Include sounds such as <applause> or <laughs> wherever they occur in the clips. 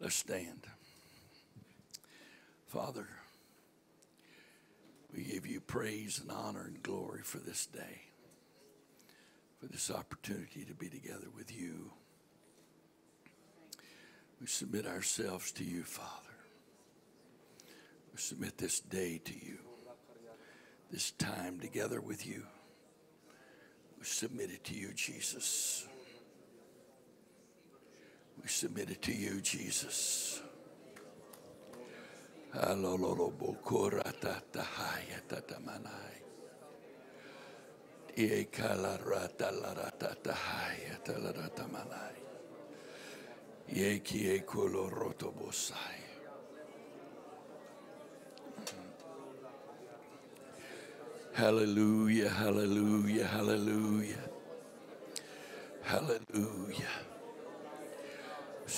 Let's stand. Father, we give you praise and honor and glory for this day, for this opportunity to be together with you. We submit ourselves to you, Father. We submit this day to you, this time together with you. We submit it to you, Jesus. We submit it to you, Jesus. Hallelujah, hallelujah, hallelujah. Hallelujah. Sibakoto tie kulararabatahaya. Yelolo roto roto bokora tatatabahaya.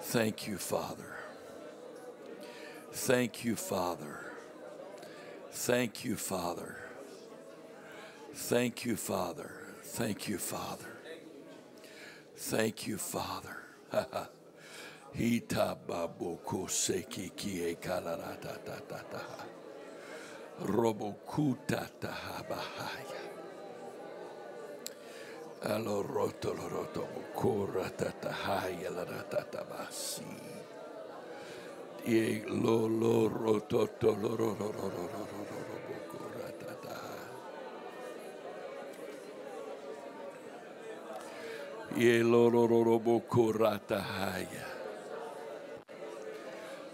Thank you, Father. Thank you, Father. Thank you, Father. Thank you, Father. Thank you, Father. Thank you, Father. <laughs> Hitababoko seki kie kalarata ta ta ta tahabahaya. Aloroto loroto bokora tatahaya laratabasi. Ie lo lo roto to loro loro loro loro bokora tataha. Ie lo loro bokora tatahaya.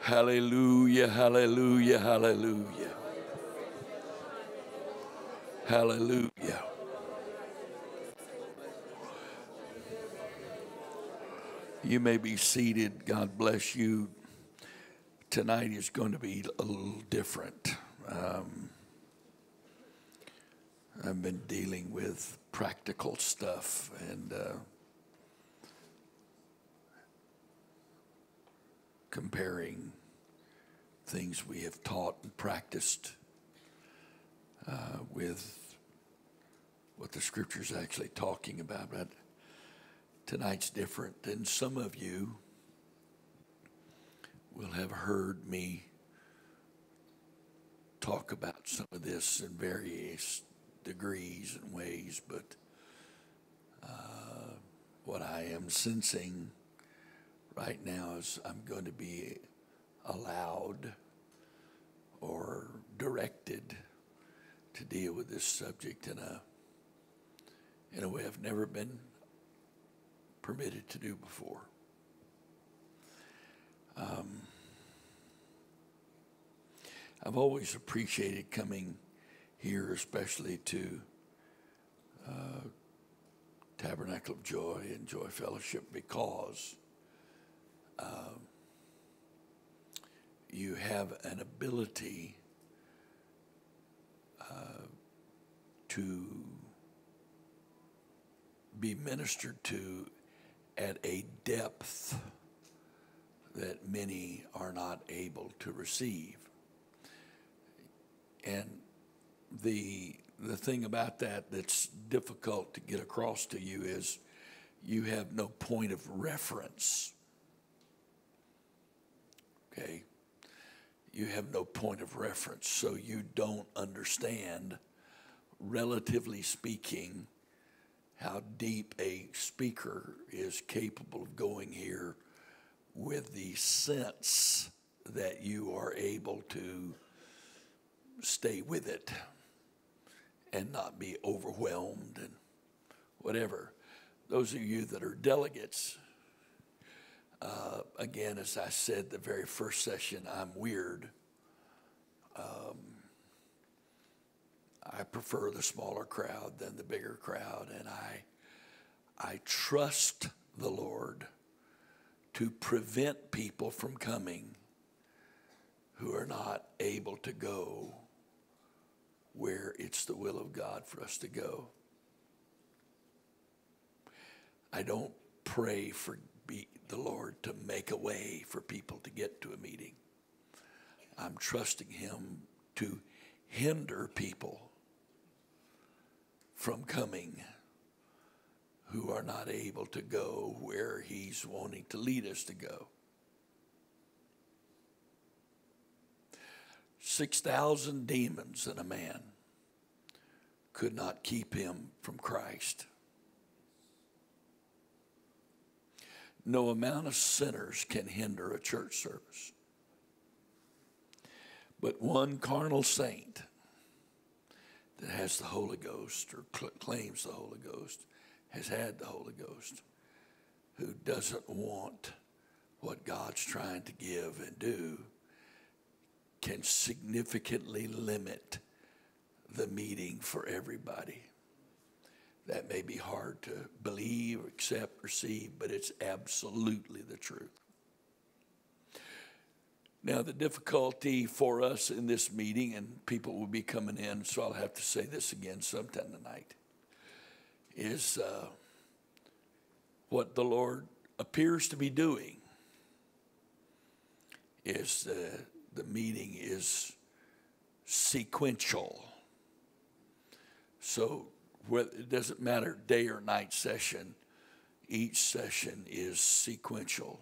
Hallelujah, hallelujah, hallelujah. Hallelujah. You may be seated. God bless you. Tonight is going to be a little different. Um, I've been dealing with practical stuff and uh, comparing things we have taught and practiced uh, with what the scripture's actually talking about. But tonight's different. And some of you will have heard me talk about some of this in various degrees and ways, but uh, what I am sensing right now is I'm going to be allowed or directed to deal with this subject in a in a way I've never been permitted to do before. Um, I've always appreciated coming here, especially to uh, Tabernacle of Joy and Joy Fellowship, because uh, you have an ability uh, to be ministered to at a depth that many are not able to receive. And the the thing about that that's difficult to get across to you is you have no point of reference. Okay? You have no point of reference, so you don't understand, relatively speaking, how deep a speaker is capable of going here with the sense that you are able to stay with it and not be overwhelmed and whatever. Those of you that are delegates, uh, again, as I said the very first session, I'm weird. Um, I prefer the smaller crowd than the bigger crowd, and I, I trust the Lord to prevent people from coming who are not able to go where it's the will of God for us to go. I don't pray for be, the Lord to make a way for people to get to a meeting. I'm trusting Him to hinder people from coming who are not able to go where He's wanting to lead us to go. 6,000 demons in a man could not keep him from Christ. No amount of sinners can hinder a church service. But one carnal saint that has the Holy Ghost or cl- claims the Holy Ghost has had the Holy Ghost who doesn't want what God's trying to give and do can significantly limit the meeting for everybody. That may be hard to believe, accept, receive, but it's absolutely the truth. Now, the difficulty for us in this meeting, and people will be coming in, so I'll have to say this again sometime tonight, is uh, what the Lord appears to be doing is uh, the meeting is sequential. So it doesn't matter day or night session, each session is sequential.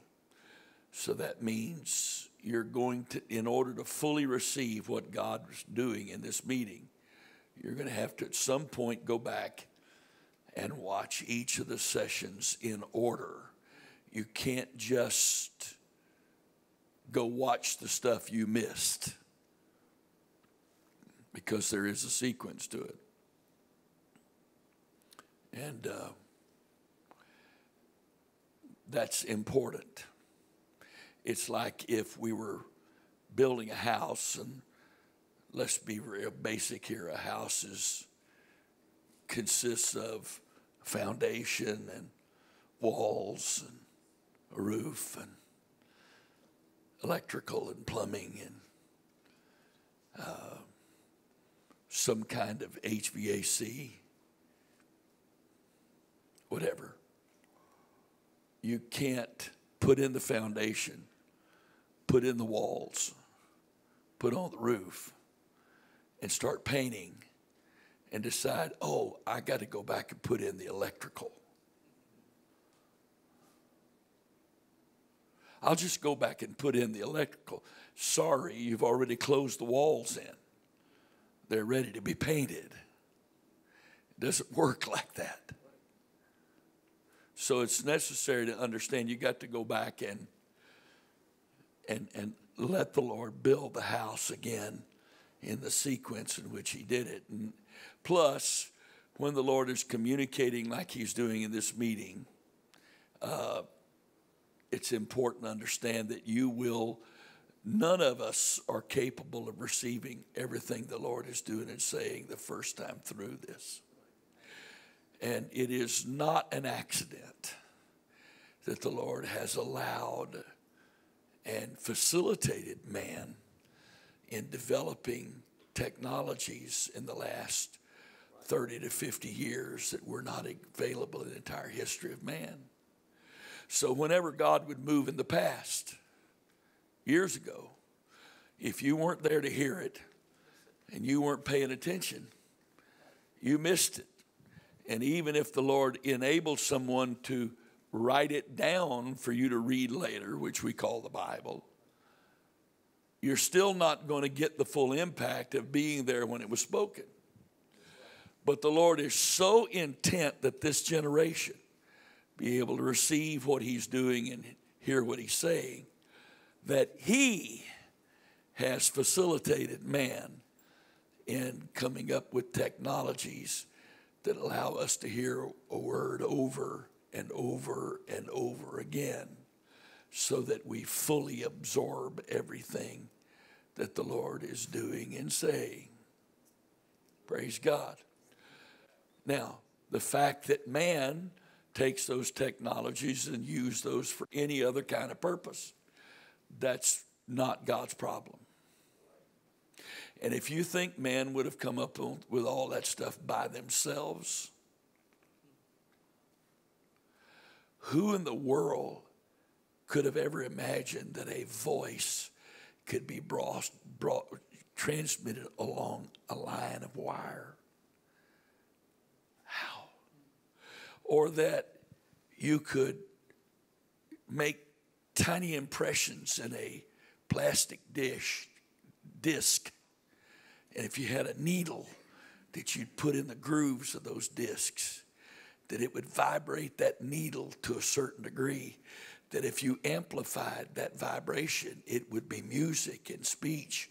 So that means you're going to, in order to fully receive what God is doing in this meeting, you're going to have to at some point go back and watch each of the sessions in order. You can't just go watch the stuff you missed because there is a sequence to it. And uh, that's important. It's like if we were building a house, and let's be real basic here a house is, consists of foundation and walls and a roof and electrical and plumbing and uh, some kind of HVAC, whatever. You can't put in the foundation, put in the walls, put on the roof, and start painting and decide, oh, I got to go back and put in the electrical. I'll just go back and put in the electrical. Sorry, you've already closed the walls in. They're ready to be painted. It doesn't <laughs> work like that. So it's necessary to understand you got to go back and and and let the Lord build the house again in the sequence in which he did it. And plus, when the Lord is communicating like he's doing in this meeting, uh, it's important to understand that you will, none of us are capable of receiving everything the Lord is doing and saying the first time through this. And it is not an accident that the Lord has allowed and facilitated man in developing technologies in the last 30 to 50 years that were not available in the entire history of man. So, whenever God would move in the past, years ago, if you weren't there to hear it and you weren't paying attention, you missed it. And even if the Lord enabled someone to write it down for you to read later, which we call the Bible, you're still not going to get the full impact of being there when it was spoken. But the Lord is so intent that this generation be able to receive what he's doing and hear what he's saying, that he has facilitated man in coming up with technologies that allow us to hear a word over and over and over again so that we fully absorb everything that the Lord is doing and saying. Praise God. Now, the fact that man takes those technologies and use those for any other kind of purpose, that's not God's problem. And if you think man would have come up with all that stuff by themselves, who in the world could have ever imagined that a voice could be brought, brought transmitted along a line of wire? Or that you could make tiny impressions in a plastic dish disc and if you had a needle that you'd put in the grooves of those discs, that it would vibrate that needle to a certain degree, that if you amplified that vibration, it would be music and speech.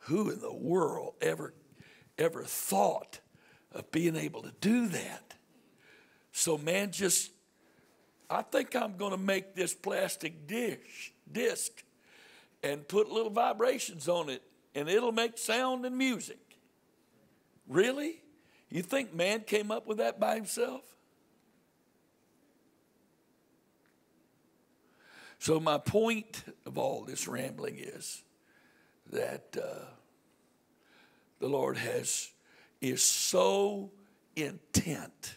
Who in the world ever ever thought of being able to do that? So man just I think I'm going to make this plastic dish disc and put little vibrations on it and it'll make sound and music. Really? You think man came up with that by himself? So, my point of all this rambling is that uh, the Lord has is so intent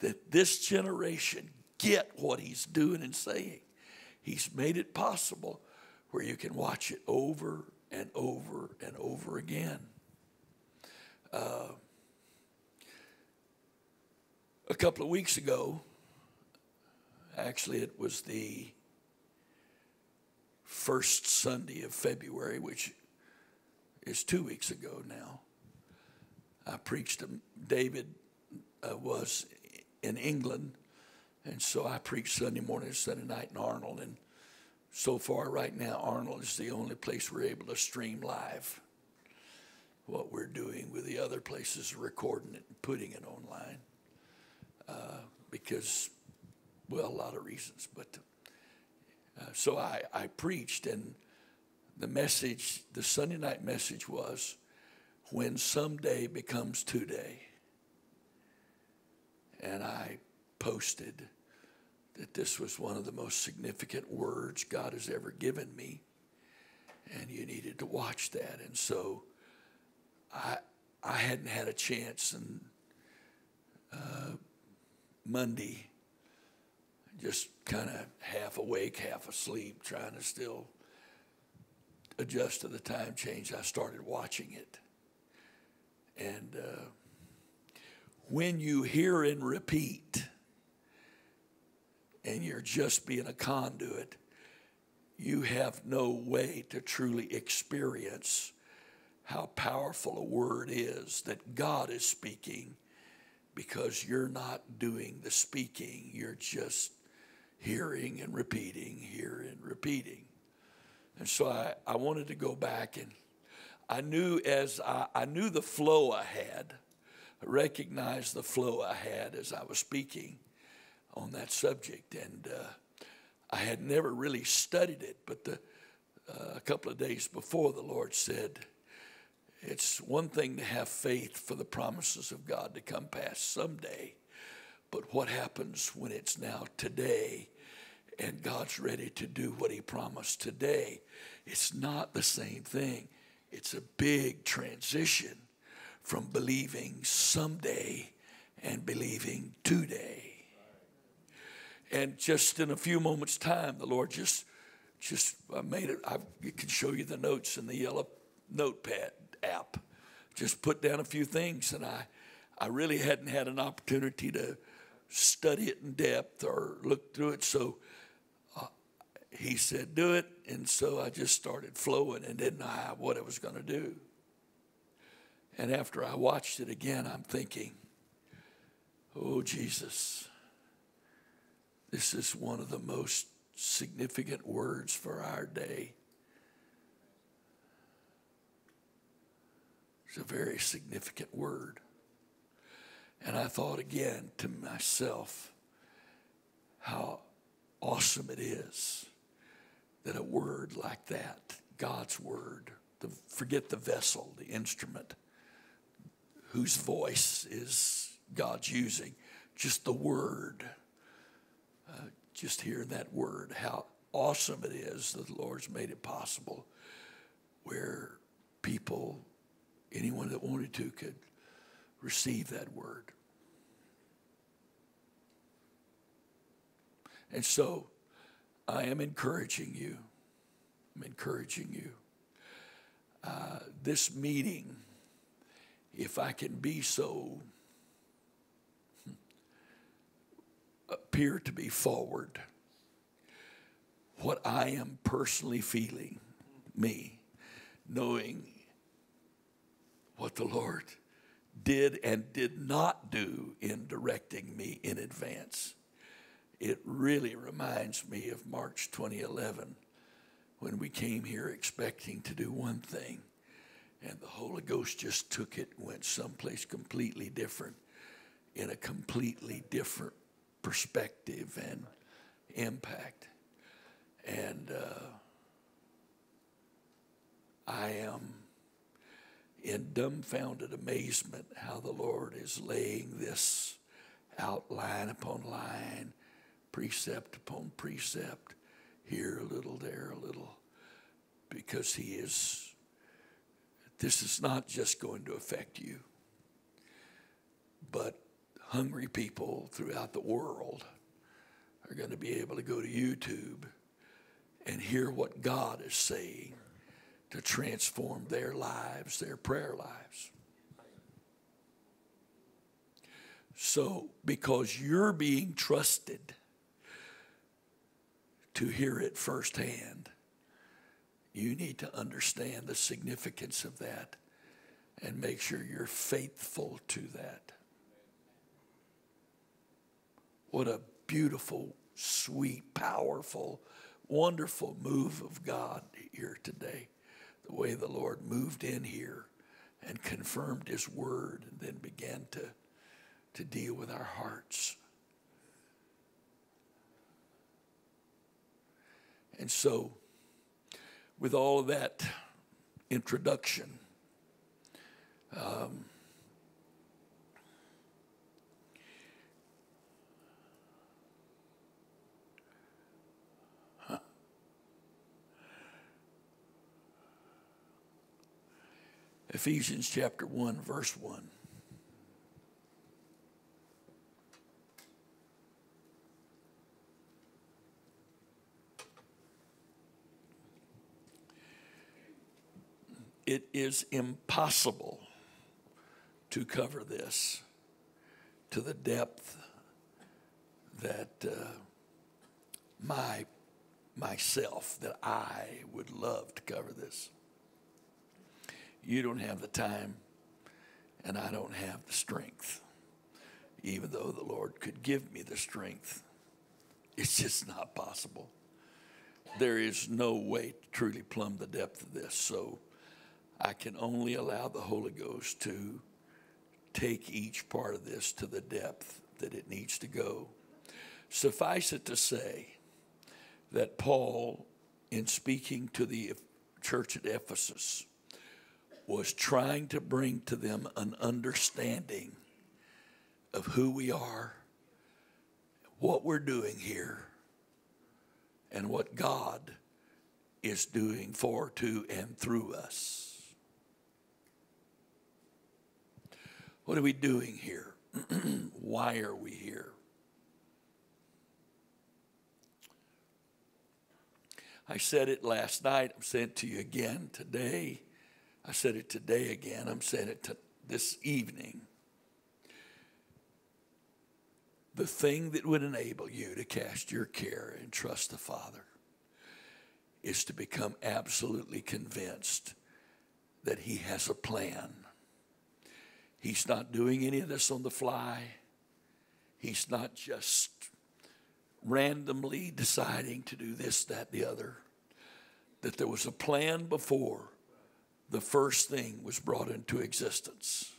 that this generation get what He's doing and saying. He's made it possible where you can watch it over and over and over again. Uh, a couple of weeks ago, actually, it was the first Sunday of February, which is two weeks ago now. I preached, to David uh, was in England, and so I preached Sunday morning, Sunday night in Arnold, and so far, right now, Arnold is the only place we're able to stream live what we're doing with the other places, recording it and putting it online. Uh, because, well, a lot of reasons. But uh, so I, I preached, and the message, the Sunday night message was when someday becomes today. And I posted that this was one of the most significant words God has ever given me, and you needed to watch that. And so I, I hadn't had a chance, and uh, Monday, just kind of half awake, half asleep, trying to still adjust to the time change, I started watching it. And uh, when you hear and repeat, and you're just being a conduit, you have no way to truly experience how powerful a word is that God is speaking because you're not doing the speaking. You're just hearing and repeating, hearing and repeating. And so I, I wanted to go back and I knew as I, I knew the flow I had, recognized the flow I had as I was speaking on that subject, and uh, I had never really studied it. But the, uh, a couple of days before, the Lord said, "It's one thing to have faith for the promises of God to come past someday, but what happens when it's now today?" And God's ready to do what He promised today. It's not the same thing. It's a big transition from believing someday and believing today. And just in a few moments' time, the Lord just just I made it. I can show you the notes in the yellow notepad app. Just put down a few things, and I I really hadn't had an opportunity to study it in depth or look through it. So uh, he said, "Do it," and so I just started flowing and didn't know what I was going to do. And after I watched it again, I'm thinking, "Oh Jesus." This is one of the most significant words for our day. It's a very significant word. And I thought again to myself how awesome it is that a word like that, God's word, the, forget the vessel, the instrument, whose voice is God's using, just the word, uh, just hearing that word, how awesome it is that the Lord's made it possible where people, anyone that wanted to, could receive that word. And so I am encouraging you. I'm encouraging you. Uh, this meeting, if I can be so, hmm, appear to be forward, what I am personally feeling, me, knowing what the Lord did and did not do in directing me in advance. It really reminds me of March 2011 when we came here expecting to do one thing and the Holy Ghost just took it and went someplace completely different in a completely different perspective and impact. And uh, I am in dumbfounded amazement how the Lord is laying this out line upon line, precept upon precept, here a little, there a little, because He is, this is not just going to affect you, but hungry people throughout the world are going to be able to go to YouTube and hear what God is saying to transform their lives, their prayer lives. So, because you're being trusted to hear it firsthand, you need to understand the significance of that and make sure you're faithful to that. What a beautiful, sweet, powerful, wonderful move of God here today the way the Lord moved in here and confirmed his word and then began to, to deal with our hearts. And so, with all of that introduction, um, Ephesians chapter 1, verse 1. It is impossible to cover this to the depth that uh, my myself that I would love to cover this. You don't have the time, and I don't have the strength. Even though the Lord could give me the strength, it's just not possible. There is no way to truly plumb the depth of this. So I can only allow the Holy Ghost to take each part of this to the depth that it needs to go. Suffice it to say that Paul, in speaking to the church at Ephesus, was trying to bring to them an understanding of who we are, what we're doing here, and what God is doing for, to, and through us. What are we doing here? <clears throat> Why are we here? I said it last night. I'm saying it to you again today. I said it today again. I'm saying it to this evening. The thing that would enable you to cast your care and trust the Father is to become absolutely convinced that He has a plan. He's not doing any of this on the fly. He's not just randomly deciding to do this, that, the other. That there was a plan before the first thing was brought into existence.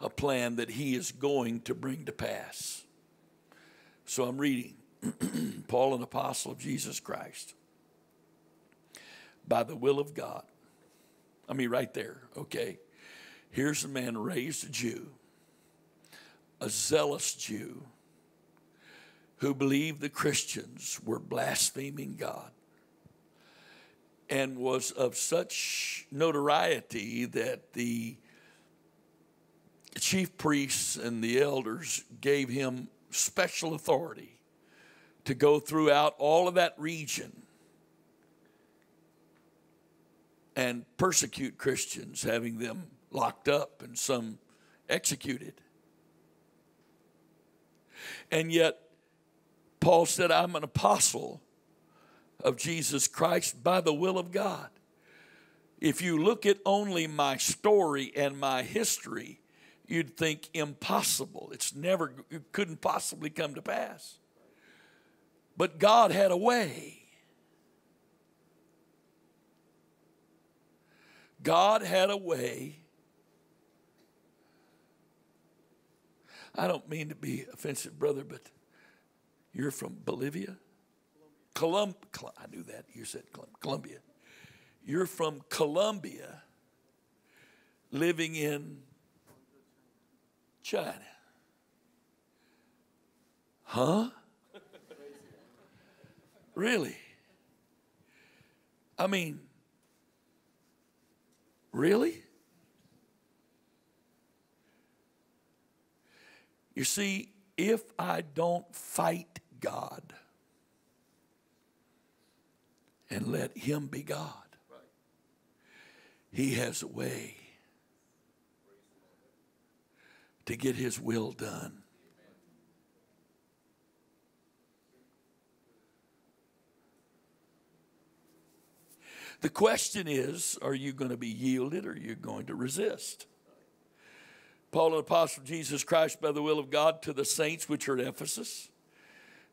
a plan that he is going to bring to pass. So I'm reading <clears throat> Paul, an apostle of Jesus Christ, by the will of God. I mean, right there, okay. Here's a man raised a Jew, a zealous Jew, who believed the Christians were blaspheming God and was of such notoriety that the chief priests and the elders gave him special authority to go throughout all of that region and persecute Christians, having them locked up and some executed. And yet, Paul said, I'm an apostle of Jesus Christ by the will of God. If you look at only my story and my history, you'd think impossible. It's never, it couldn't possibly come to pass. But God had a way. God had a way. I don't mean to be offensive, brother, but you're from Bolivia? Colum- I knew that. You said Colombia. You're from Colombia, living in China. Huh? Really? I mean, really? You see, if I don't fight God and let Him be God, He has a way to get His will done. The question is are you going to be yielded or are you going to resist? Paul, an apostle of Jesus Christ, by the will of God, to the saints which are at Ephesus,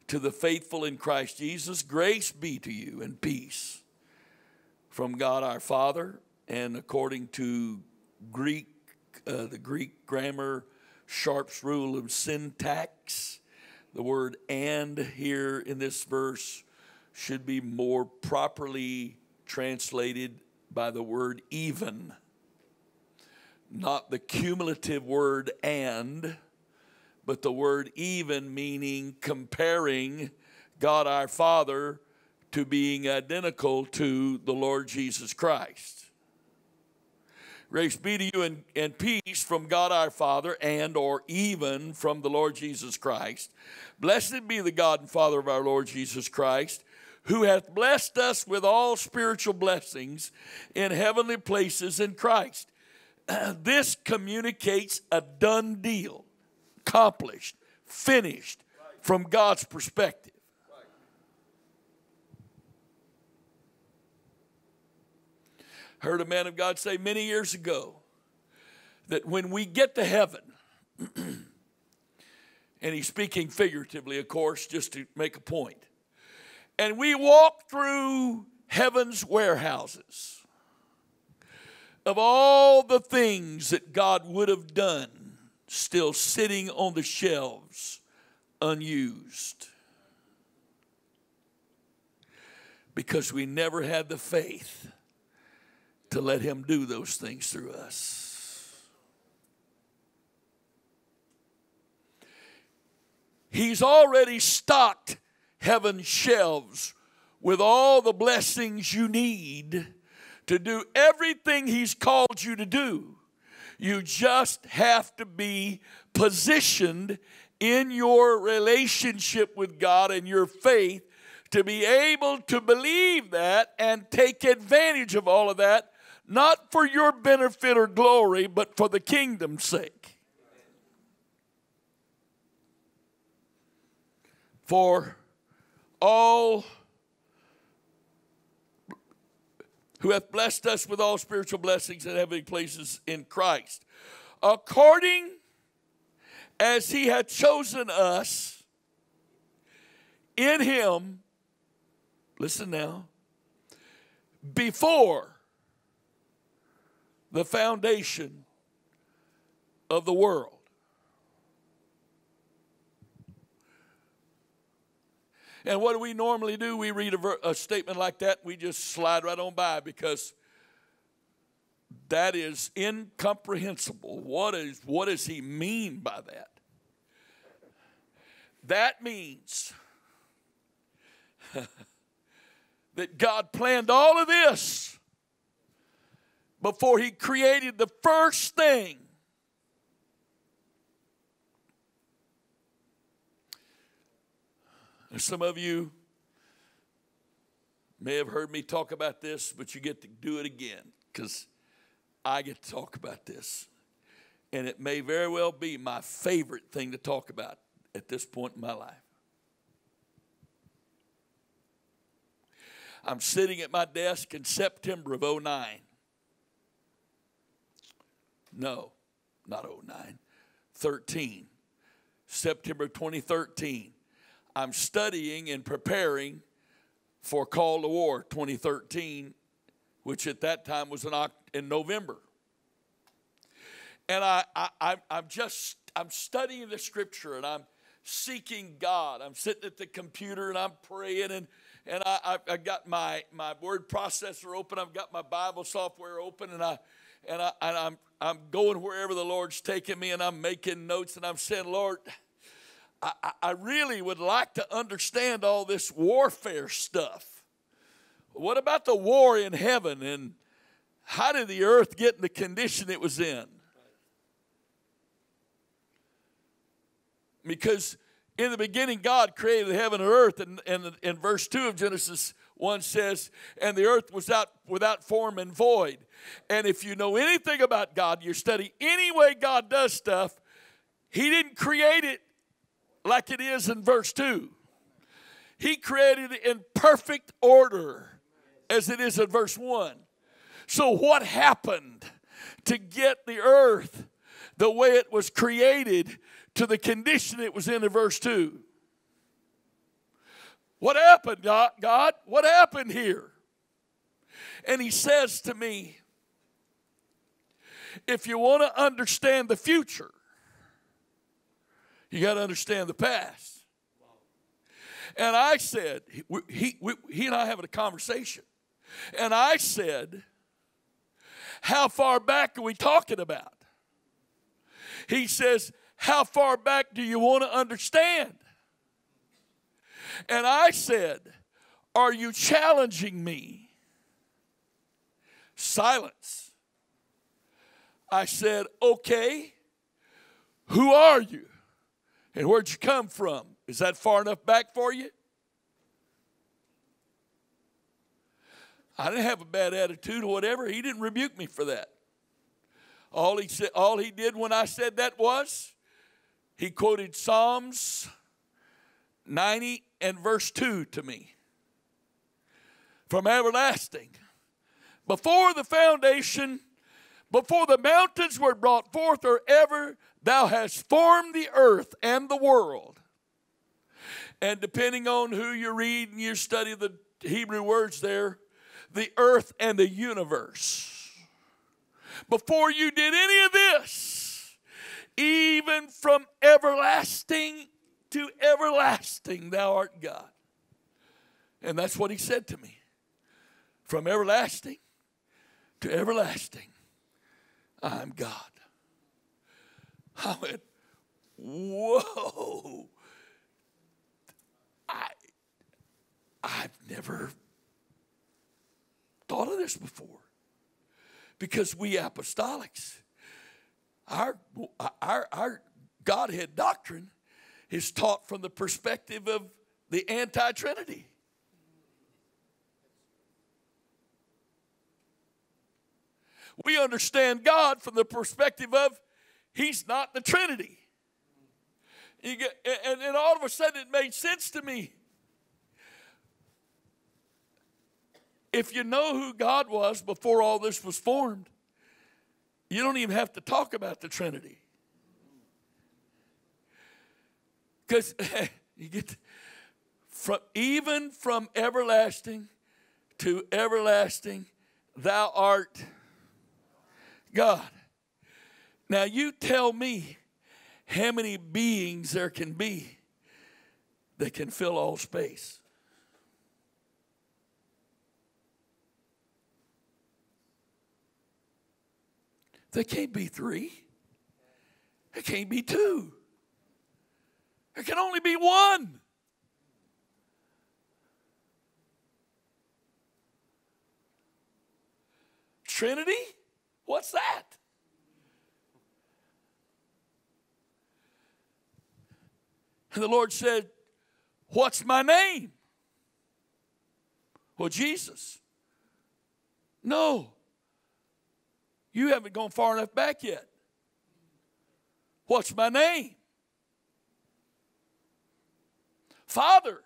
to the faithful in Christ Jesus, grace be to you and peace from God our Father, and according to Greek, uh, the Greek grammar, Sharp's rule of syntax, the word and here in this verse should be more properly translated by the word even, not the cumulative word and, but the word even, meaning comparing God our Father to being identical to the Lord Jesus Christ. Grace be to you and, and peace from God our Father and or even from the Lord Jesus Christ. Blessed be the God and Father of our Lord Jesus Christ who hath blessed us with all spiritual blessings in heavenly places in Christ. <clears throat> this communicates a done deal, accomplished, finished from God's perspective. Heard a man of God say many years ago that when we get to heaven, <clears throat> and he's speaking figuratively, of course, just to make a point and we walk through heaven's warehouses of all the things that God would have done still sitting on the shelves unused. Because we never had the faith to let Him do those things through us. He's already stocked heaven's shelves with all the blessings you need to do everything He's called you to do. You just have to be positioned in your relationship with God and your faith to be able to believe that and take advantage of all of that, not for your benefit or glory, but for the kingdom's sake. For all who hath blessed us with all spiritual blessings in heavenly places in Christ, according as he had chosen us in him, listen now, before the foundation of the world. And what do we normally do? We read a, ver- a statement like that, we just slide right on by because that is incomprehensible. What is what does he mean by that? That means <laughs> that God planned all of this before he created the first thing. Some of you may have heard me talk about this, but you get to do it again because I get to talk about this. And it may very well be my favorite thing to talk about at this point in my life. I'm sitting at my desk in September of 09. No, not 09, 13. September 2013. I'm studying and preparing for Call to War 2013, which at that time was in, in November. And I, I, I'm just, I'm studying the scripture and I'm seeking God. I'm sitting at the computer and I'm praying and, and I, I, I got my, my word processor open. I've got my Bible software open and I, and, I, and I'm, I'm going wherever the Lord's taking me and I'm making notes and I'm saying, Lord, I, I really would like to understand all this warfare stuff. What about the war in heaven and how did the earth get in the condition it was in? Because in the beginning, God created the heaven and earth, and, and in verse 2 of Genesis 1 says, And the earth was out without form and void. And if you know anything about God, you study any way God does stuff, He didn't create it like it is in verse 2. He created in perfect order as it is in verse 1. So, what happened to get the earth the way it was created to the condition it was in in verse 2? What happened, God? What happened here? And he says to me, if you want to understand the future, you got to understand the past. And I said, he, he, he and I having a conversation. And I said, How far back are we talking about? He says, How far back do you want to understand? And I said, Are you challenging me? Silence. I said, Okay, who are you? And where'd you come from? Is that far enough back for you? I didn't have a bad attitude or whatever. He didn't rebuke me for that. All he said, all he did when I said that was he quoted Psalms 90 and verse 2 to me. From everlasting. Before the foundation, before the mountains were brought forth or ever Thou hast formed the earth and the world. And depending on who you read and you study the Hebrew words there, the earth and the universe. Before you did any of this, even from everlasting to everlasting, thou art God. And that's what he said to me. From everlasting to everlasting, I'm God. I went, whoa. I, I've never thought of this before. Because we apostolics, our, our, our Godhead doctrine is taught from the perspective of the anti Trinity. We understand God from the perspective of He's not the Trinity. Get, and then all of a sudden it made sense to me. If you know who God was before all this was formed, you don't even have to talk about the Trinity. Because <laughs> you get from even from everlasting to everlasting, thou art God. Now, you tell me how many beings there can be that can fill all space. There can't be three. There can't be two. There can only be one. Trinity? What's that? And the Lord said, What's my name? Well, Jesus. No. You haven't gone far enough back yet. What's my name? Father.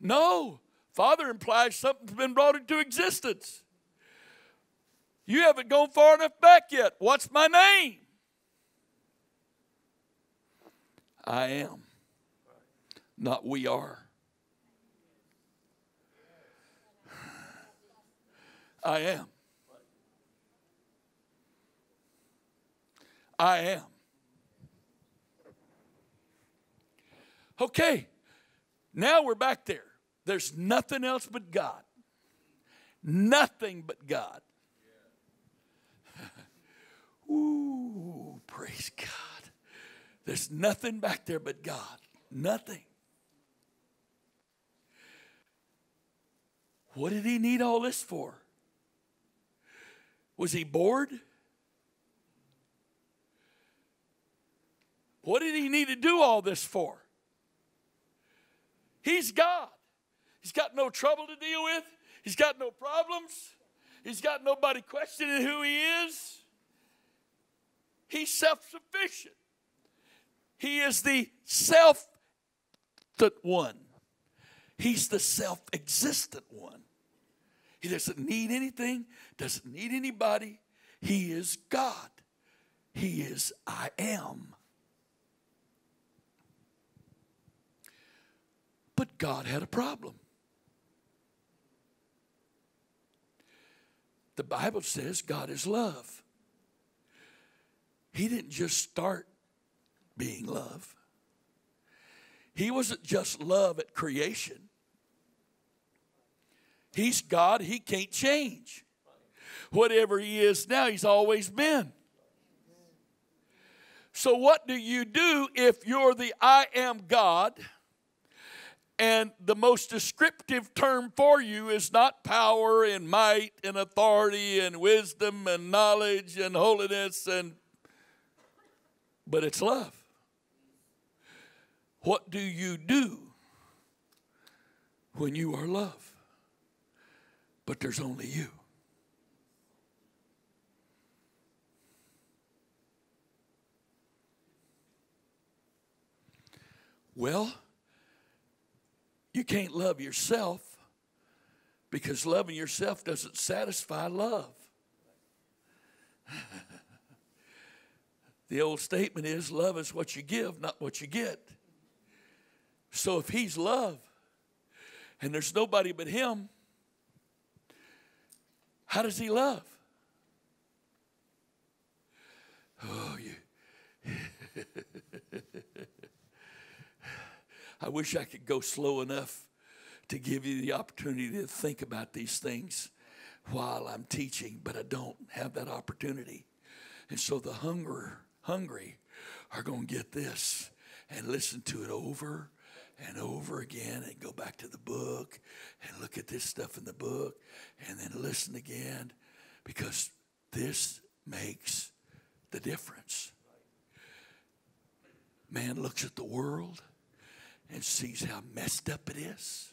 No. Father implies something's been brought into existence. You haven't gone far enough back yet. What's my name? I am, not we are. I am. I am. Okay, now we're back there. There's nothing else but God. Nothing but God. <laughs> Ooh, praise God. There's nothing back there but God. Nothing. What did he need all this for? Was he bored? What did he need to do all this for? He's God. He's got no trouble to deal with. He's got no problems. He's got nobody questioning who he is. He's self sufficient. He is the self one. He's the self existent one. He doesn't need anything, doesn't need anybody. He is God. He is I am. But God had a problem. The Bible says God is love. He didn't just start being love, He wasn't just love at creation. He's God, He can't change. Whatever He is now, He's always been. So, what do you do if you're the I am God? And the most descriptive term for you is not power and might and authority and wisdom and knowledge and holiness and but it's love. What do you do when you are love? But there's only you. Well, you can't love yourself because loving yourself doesn't satisfy love. <laughs> the old statement is love is what you give, not what you get. So if he's love and there's nobody but him, how does he love? Oh, you. <laughs> I wish I could go slow enough to give you the opportunity to think about these things while I'm teaching, but I don't have that opportunity. And so the hunger, hungry are going to get this and listen to it over and over again and go back to the book and look at this stuff in the book and then listen again because this makes the difference. Man looks at the world and sees how messed up it is.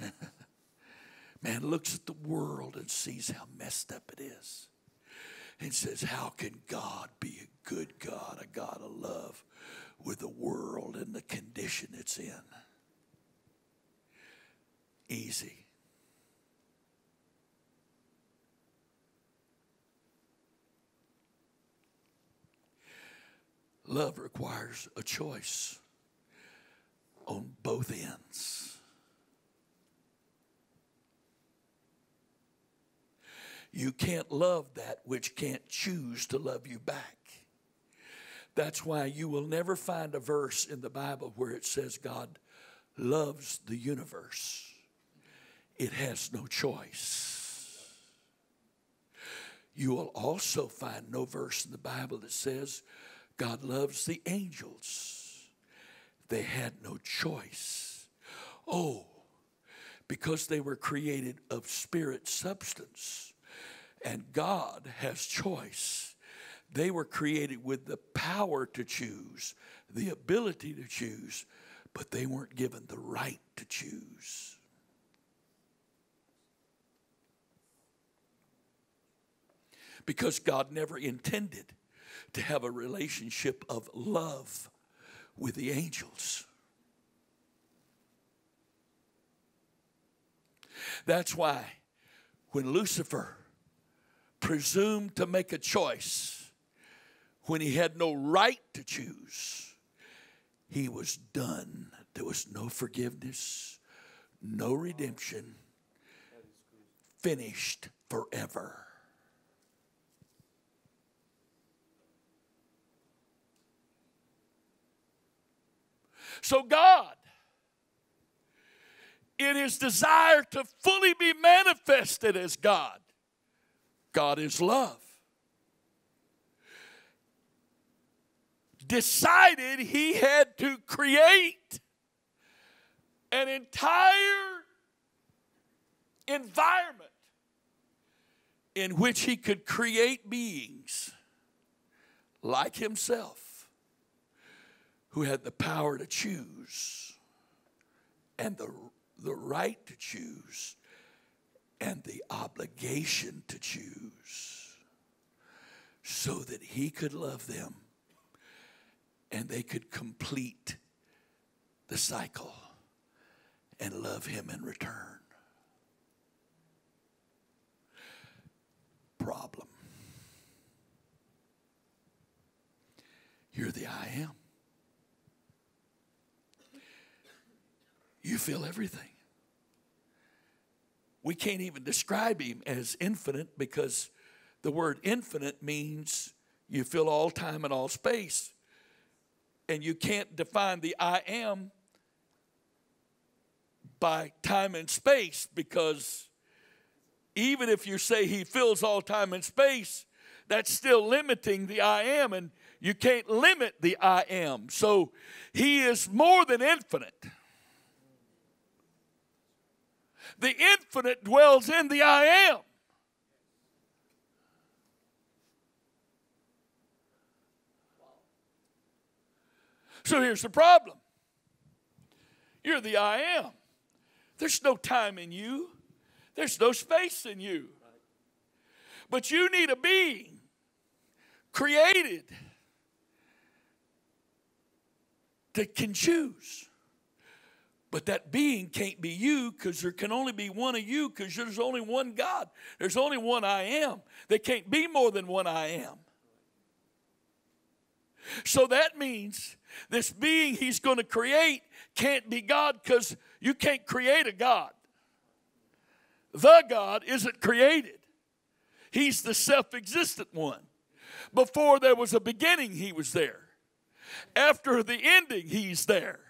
<laughs> Man looks at the world and sees how messed up it is and says, How can God be a good God, a God of love, with the world and the condition it's in? Easy. Love requires a choice on both ends. you can't love that which can't choose to love you back. That's why you will never find a verse in the Bible where it says God loves the universe. It has no choice. You will also find no verse in the Bible that says God loves the angels. They had no choice. Oh, because they were created of spirit substance and God has choice. They were created with the power to choose, the ability to choose, but they weren't given the right to choose. Because God never intended to have a relationship of love with the angels. That's why when Lucifer presumed to make a choice when he had no right to choose, he was done. There was no forgiveness, no redemption, finished forever. So, God, in his desire to fully be manifested as God, God is love. Decided he had to create an entire environment in which he could create beings like himself who had the power to choose and the, the right to choose and the obligation to choose so that he could love them and they could complete the cycle and love him in return. Problem. You're the I am. You feel everything we can't even describe him as infinite because the word infinite means you fill all time and all space. And you can't define the I am by time and space because even if you say he fills all time and space, that's still limiting the I am, and you can't limit the I am. So he is more than infinite. The infinite dwells in the I am. So here's the problem you're the I am. There's no time in you, there's no space in you. But you need a being created that can choose. But that being can't be you because there can only be one of you because there's only one God. There's only one I am. There can't be more than one I am. So that means this being he's going to create can't be God because you can't create a God. The God isn't created, He's the self existent one. Before there was a beginning, He was there. After the ending, He's there.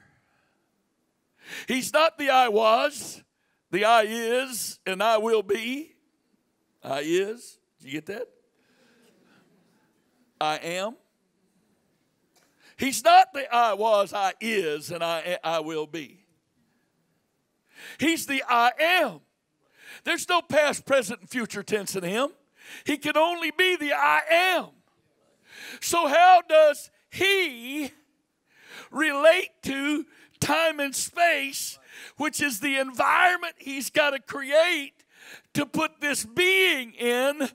He's not the I was, the I is, and I will be. I is. Did you get that? I am. He's not the I was, I is, and I, I will be. He's the I am. There's no past, present, and future tense in him. He can only be the I am. So, how does he relate to time and space, which is the environment he's got to create to put this being in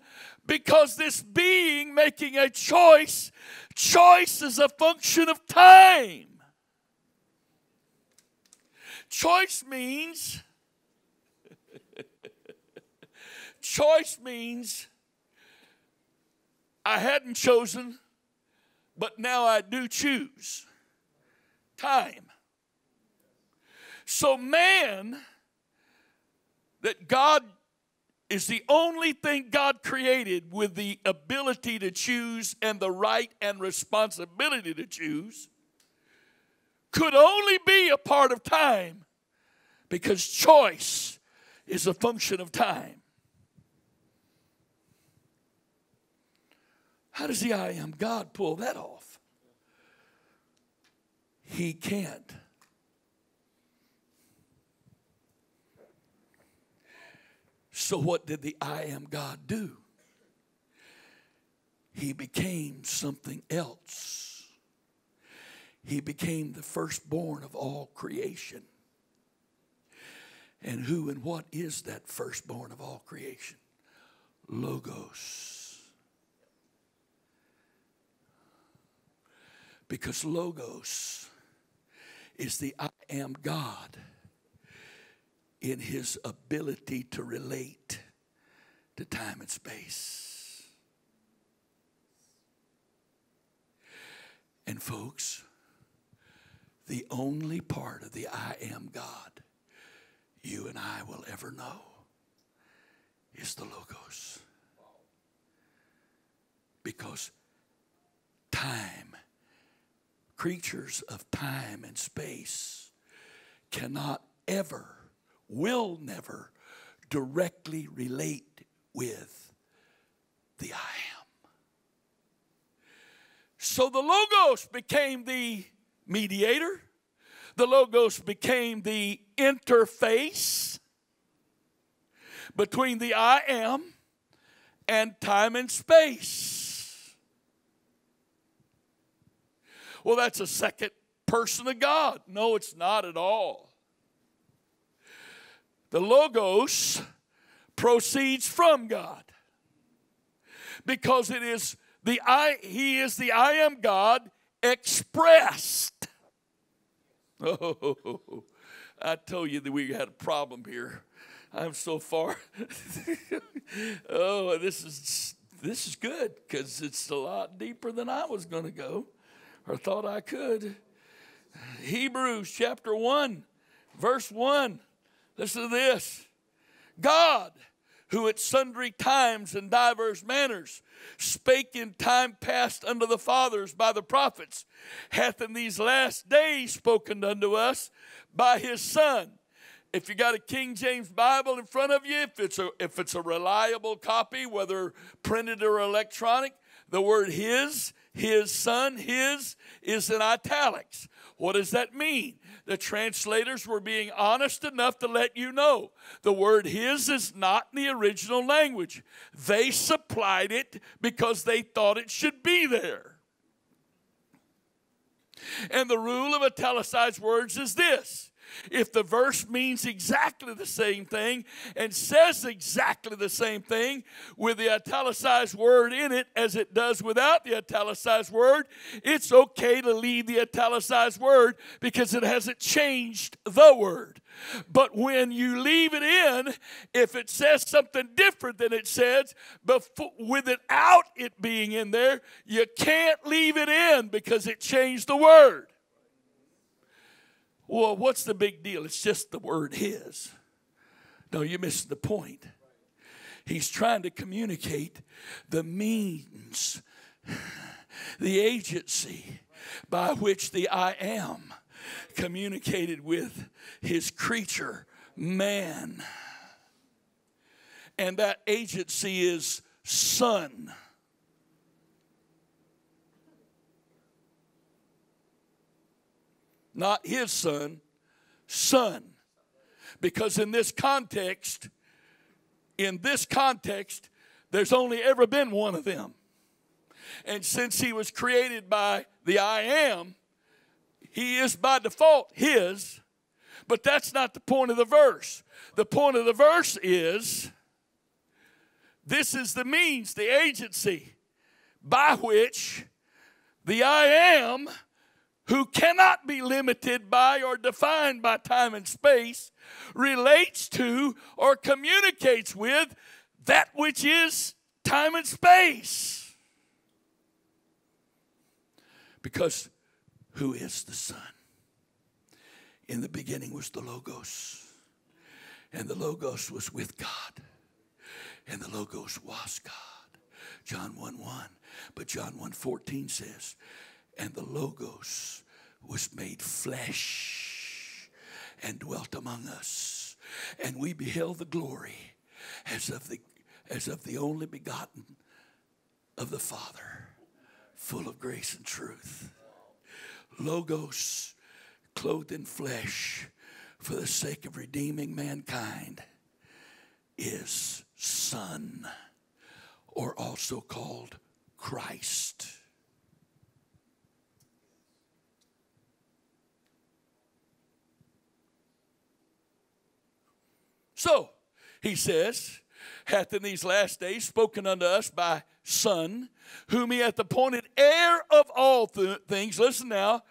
because this being making a choice, choice is a function of time. Choice means, <laughs> choice means I hadn't chosen, but now I do choose. Time. So, man that God is the only thing God created with the ability to choose and the right and responsibility to choose, could only be a part of time because choice is a function of time. How does the I am God pull that off? He can't. So, what did the I am God do? He became something else. He became the firstborn of all creation. And who and what is that firstborn of all creation? Logos. Because Logos is the I am God in his ability to relate to time and space. And, folks, the only part of the I am God you and I will ever know is the Logos. Because time, creatures of time and space, cannot ever will never directly relate with the I am. So the Logos became the mediator, the Logos became the interface between the I am and time and space. Well, that's a second person of God. No, it's not at all. The Logos proceeds from God because it is the I, He is the I am God expressed. Oh, <laughs> I told you that we had a problem here. I'm so far. <laughs> oh, this is this is good because it's a lot deeper than I was going to go or thought I could. Hebrews chapter 1, verse 1. Listen to this God, who at sundry times and divers manners spake in time past unto the fathers by the prophets, hath in these last days spoken unto us by his Son. If you got a King James Bible in front of you, if it's a, if it's a reliable copy, whether printed or electronic, the word his, his son, his is in italics. What does that mean? The translators were being honest enough to let you know the word his is not in the original language. They supplied it because they thought it should be there. And the rule of italicized words is this if the verse means exactly the same thing and says exactly the same thing with the italicized word in it as it does without the italicized word, it's okay to leave the italicized word because it hasn't changed the word. But when you leave it in, if it says something different than it says, without it being in there, you can't leave it in because it changed the word. Well, what's the big deal? It's just the word his. No, you're missing the point. He's trying to communicate the means, the agency by which the I am communicated with his creature, man. And that agency is son. Not his son, son. Because in this context, in this context, there's only ever been one of them. And since he was created by the I am, he is by default his, but that's not the point of the verse. The point of the verse is this is the means, the agency by which the I am who cannot be limited by or defined by time and space, relates to or communicates with that which is time and space. Because who is the Son? In the beginning was the Logos, and the Logos was with God, And the Logos was God. John 1 1. But John 1 14 says, And the Logos was made flesh and dwelt among us. And we beheld the glory as of the, as of the only begotten of the Father, full of grace and truth. Logos, clothed in flesh for the sake of redeeming mankind, is Son, or also called Christ. So, he says, hath in these last days spoken unto us by Son, whom he hath appointed heir of all th- things. Listen now,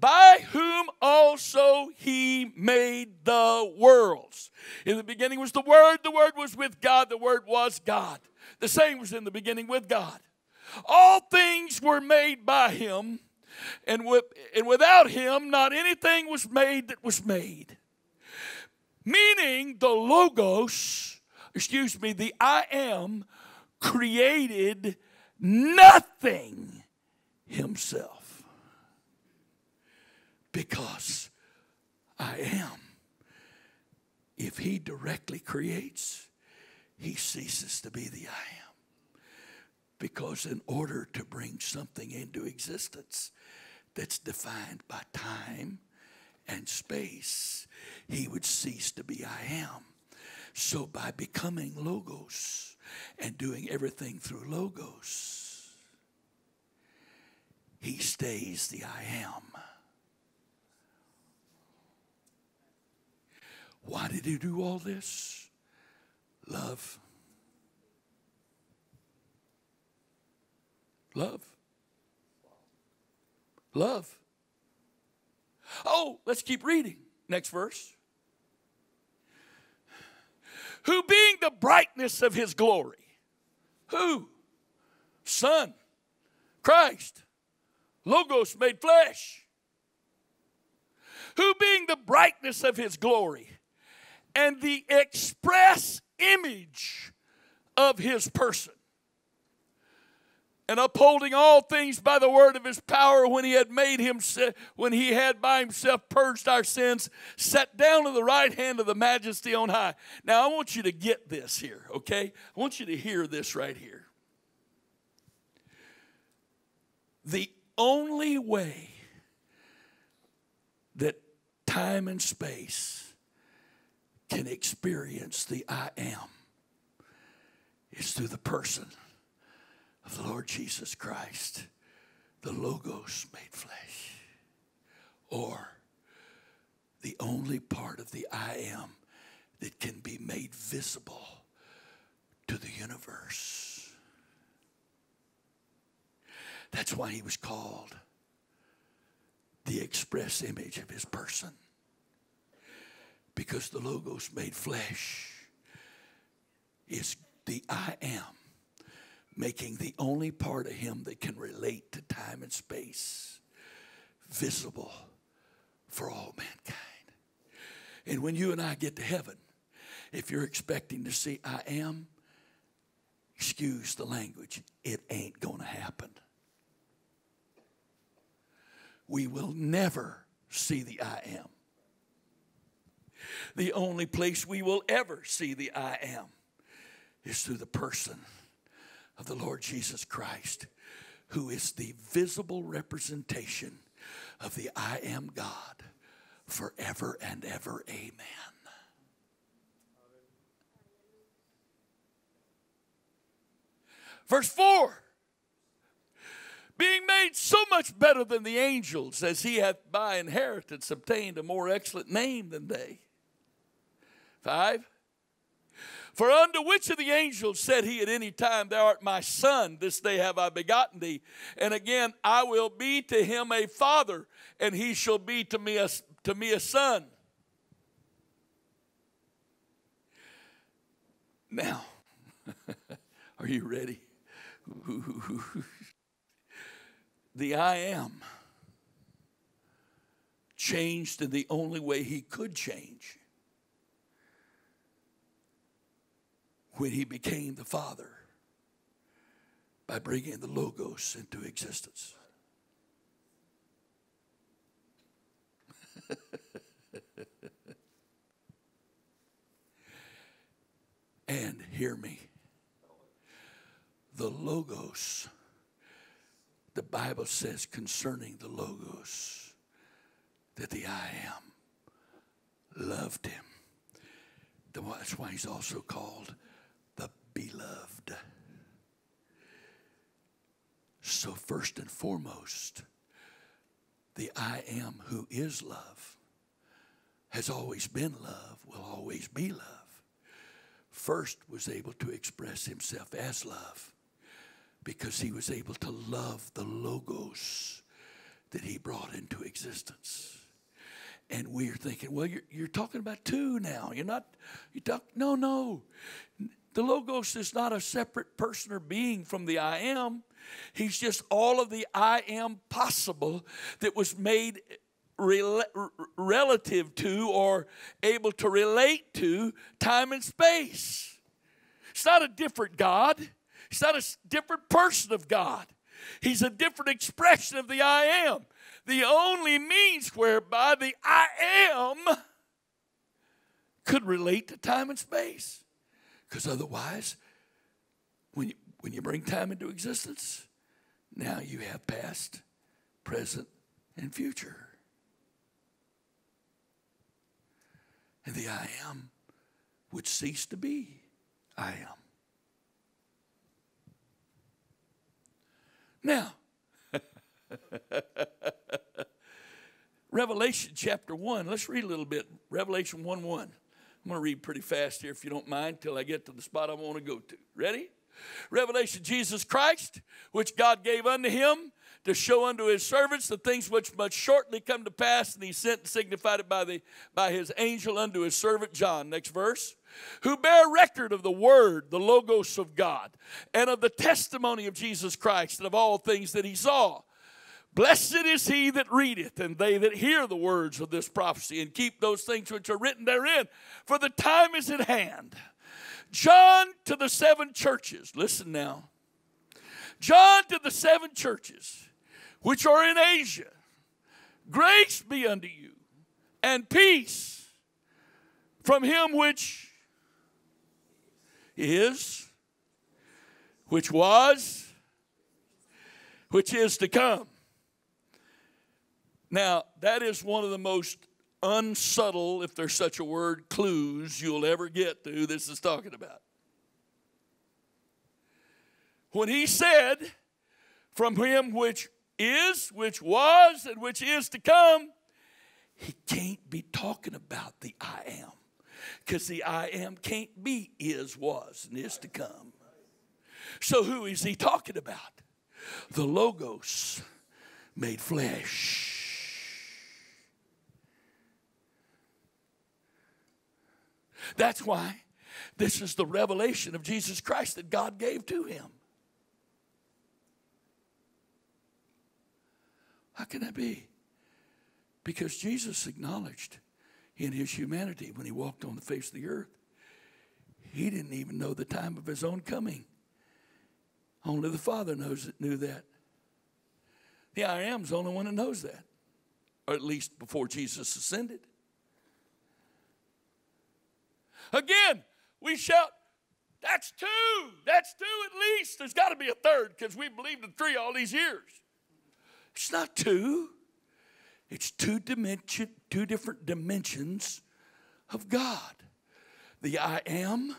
by whom also he made the worlds. In the beginning was the Word, the Word was with God, the Word was God. The same was in the beginning with God. All things were made by him, and, with, and without him, not anything was made that was made. Meaning the Logos, excuse me, the I am created nothing himself. Because I am. If he directly creates, he ceases to be the I am. Because in order to bring something into existence that's defined by time and space, he would cease to be I am. So by becoming Logos and doing everything through Logos, he stays the I am. Why did he do all this? Love. Love. Love. Oh, let's keep reading. Next verse. Who being the brightness of his glory. Who? Son. Christ. Logos made flesh. Who being the brightness of his glory and the express image of his person and upholding all things by the word of his power when he had made him when he had by himself purged our sins sat down at the right hand of the majesty on high. Now i want you to get this here okay? I want you to hear this right here. The only way that time and space can experience the i am is through the person of the Lord Jesus Christ, the Logos made flesh, or the only part of the I am that can be made visible to the universe. That's why he was called the express image of his person. Because the Logos made flesh is the I am making the only part of him that can relate to time and space visible for all mankind. And when you and I get to heaven, if you're expecting to see I am, excuse the language, it ain't going to happen. We will never see the I am. The only place we will ever see the I am is through the person of the Lord Jesus Christ, who is the visible representation of the I am God forever and ever. Amen. Verse 4 being made so much better than the angels, as he hath by inheritance obtained a more excellent name than they. Five, for unto which of the angels said he at any time, Thou art my son, this day have I begotten thee? And again, I will be to him a father, and he shall be to me a, to me a son. Now, <laughs> are you ready? <laughs> the I am changed in the only way he could change when he became the Father by bringing the Logos into existence. <laughs> and hear me. The Logos, the Bible says concerning the Logos that the I am loved him. That's why he's also called beloved. So, first and foremost, the I am who is love has always been love, will always be love. First was able to express himself as love because he was able to love the logos that he brought into existence. And we're thinking, well, you're, you're talking about two now. You're not, you talk, no, no. The Logos is not a separate person or being from the I am. He's just all of the I am possible that was made rel- relative to or able to relate to time and space. It's not a different God, He's not a different person of God. He's a different expression of the I am. The only means whereby the I am could relate to time and space. Because otherwise, when you, when you bring time into existence, now you have past, present, and future. And the I am would cease to be I am. Now, <laughs> Revelation chapter 1, let's read a little bit. Revelation 1 1. I'm going to read pretty fast here if you don't mind till I get to the spot I want to go to. Ready? Revelation Jesus Christ, which God gave unto him to show unto his servants the things which must shortly come to pass, and he sent and signified it by, the, by his angel unto his servant John. Next verse. Who bear record of the word, the Logos of God, and of the testimony of Jesus Christ, and of all things that he saw. Blessed is he that readeth, and they that hear the words of this prophecy, and keep those things which are written therein, for the time is at hand. John to the seven churches, listen now. John to the seven churches which are in Asia, grace be unto you, and peace from him which is, which was, which is to come now, that is one of the most unsubtle, if there's such a word, clues you'll ever get to who this is talking about. When he said, From him which is, which was, and which is to come, he can't be talking about the I am. Because the I am can't be is, was, and is to come. So who is he talking about? The Logos made flesh That's why this is the revelation of Jesus Christ that God gave to him. How can that be? Because Jesus acknowledged in his humanity when he walked on the face of the earth, he didn't even know the time of his own coming. Only the Father knows it, knew that. The I am is the only one that knows that, or at least before Jesus ascended. Again, we shout, that's two. That's two at least. There's got to be a third because we believed in three all these years. It's not two. It's two dimension, two different dimensions of God. The I am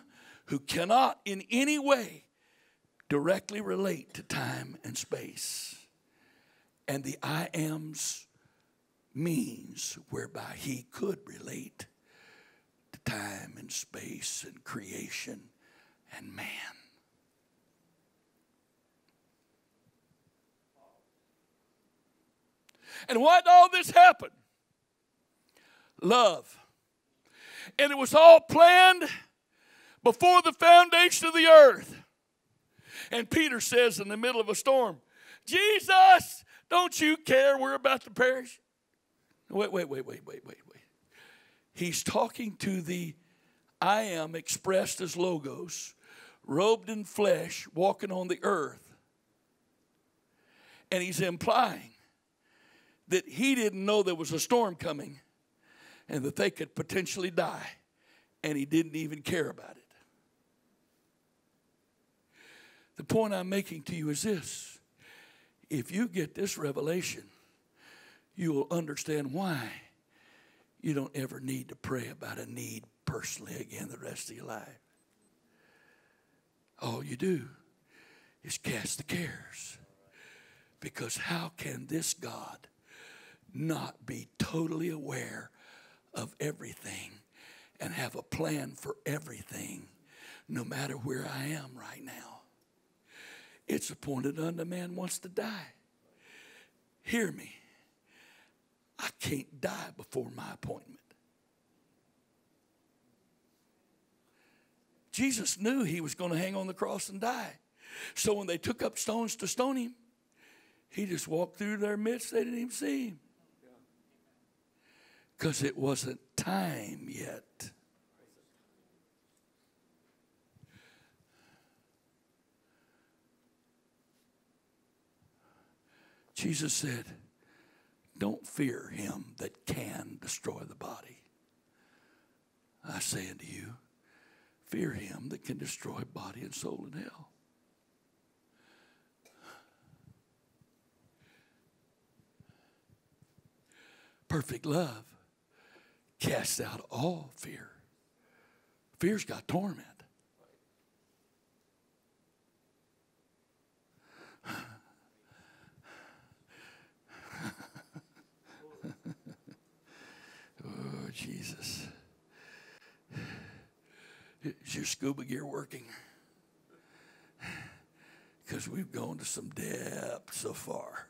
who cannot in any way directly relate to time and space. And the I am's means whereby he could relate time and space and creation and man. And why did all this happen? Love. And it was all planned before the foundation of the earth. And Peter says in the middle of a storm, Jesus, don't you care we're about to perish? Wait, wait, wait, wait, wait, wait. He's talking to the I am expressed as logos, robed in flesh, walking on the earth. And he's implying that he didn't know there was a storm coming and that they could potentially die, and he didn't even care about it. The point I'm making to you is this if you get this revelation, you will understand why you don't ever need to pray about a need personally again the rest of your life. All you do is cast the cares. Because how can this God not be totally aware of everything and have a plan for everything, no matter where I am right now? It's appointed unto man wants to die. Hear me. I can't die before my appointment. Jesus knew he was going to hang on the cross and die. So when they took up stones to stone him, he just walked through their midst. They didn't even see him. Because it wasn't time yet. Jesus said, Don't fear him that can destroy the body. I say unto you, fear him that can destroy body and soul in hell. Perfect love casts out all fear. Fear's got torment. <laughs> oh, Jesus. Is your scuba gear working? Because we've gone to some depth so far.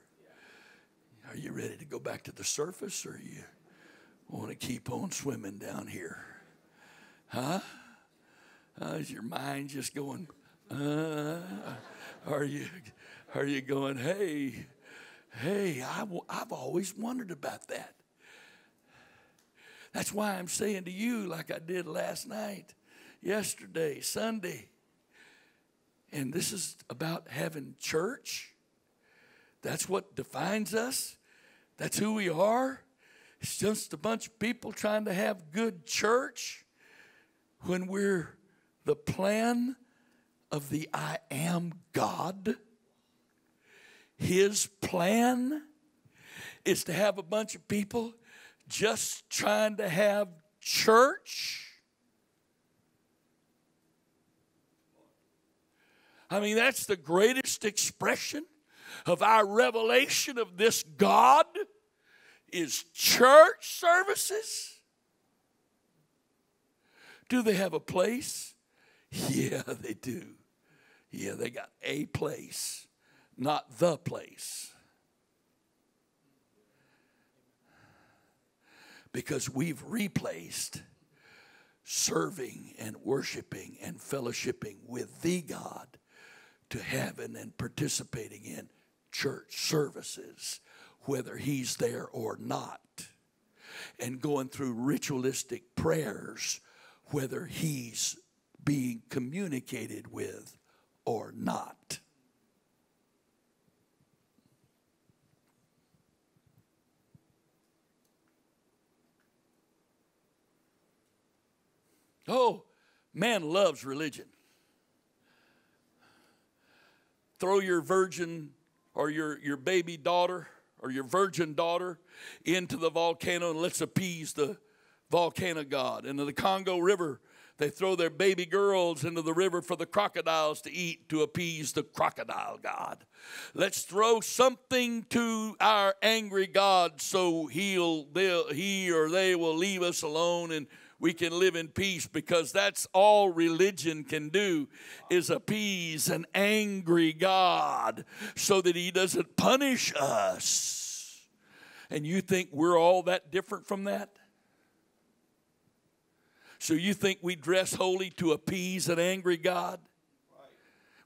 Are you ready to go back to the surface or you want to keep on swimming down here? Huh? Uh, is your mind just going, uh, are you, are you going, hey, hey, I w- I've always wondered about that. That's why I'm saying to you, like I did last night, yesterday, Sunday, and this is about having church that's what defines us. That's who we are. It's just a bunch of people trying to have good church when we're the plan of the I am God. His plan is to have a bunch of people just trying to have church. I mean, that's the greatest expression of our revelation of this God is church services. Do they have a place? <laughs> Yeah, they do. Yeah, they got a place, not the place. Because we've replaced serving and worshiping and fellowshipping with the God to heaven and participating in church services, whether he's there or not, and going through ritualistic prayers, whether he's being communicated with or not. Oh, man loves religion. Throw your virgin or your, your baby daughter or your virgin daughter into the volcano and let's appease the volcano god. Into the Congo River, they throw their baby girls into the river for the crocodiles to eat to appease the crocodile god. Let's throw something to our angry God so he'll, he or they will leave us alone and we can live in peace because that's all religion can do is appease an angry God so that he doesn't punish us. And you think we're all that different from that? So you think we dress holy to appease an angry God?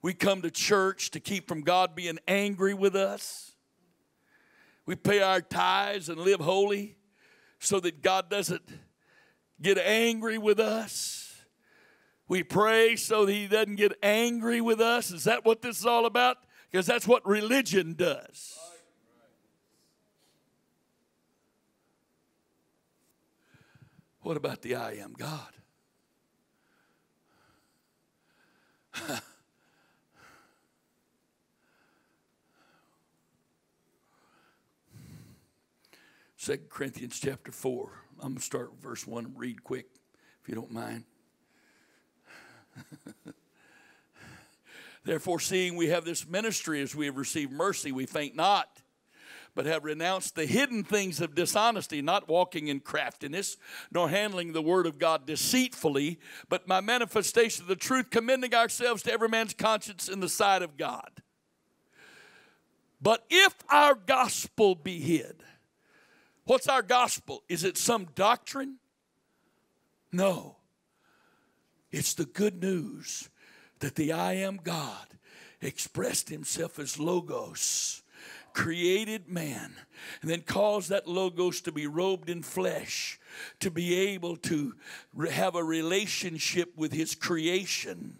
We come to church to keep from God being angry with us. We pay our tithes and live holy so that God doesn't get angry with us. We pray so that He doesn't get angry with us. Is that what this is all about? Because that's what religion does. What about the I am God? <laughs> Second Corinthians chapter 4. I'm going to start verse 1 and read quick, if you don't mind. Therefore, seeing we have this ministry as we have received mercy, we faint not, but have renounced the hidden things of dishonesty, not walking in craftiness, nor handling the word of God deceitfully, but by manifestation of the truth, commending ourselves to every man's conscience in the sight of God. But if our gospel be hid, what's our gospel? Is it some doctrine? No. It's the good news that the I am God expressed himself as Logos, created man, and then caused that Logos to be robed in flesh, to be able to have a relationship with his creation.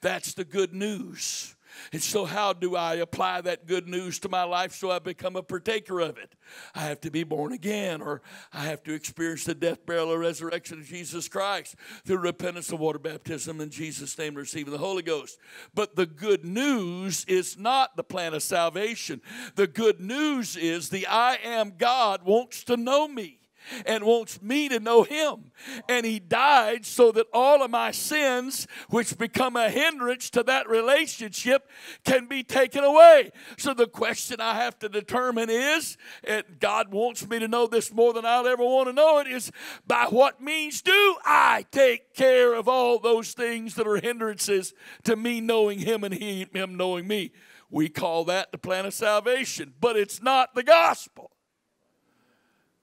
That's the good news. And so, how do I apply that good news to my life so I become a partaker of it? I have to be born again, or I have to experience the death, burial, and resurrection of Jesus Christ through repentance of water baptism in Jesus' name, receiving the Holy Ghost. But the good news is not the plan of salvation. The good news is the I am God wants to know me and wants me to know him. And he died so that all of my sins, which become a hindrance to that relationship, can be taken away. So the question I have to determine is, and God wants me to know this more than I'll ever want to know it, is by what means do I take care of all those things that are hindrances to me knowing him and he, him knowing me? We call that the plan of salvation, but it's not the gospel.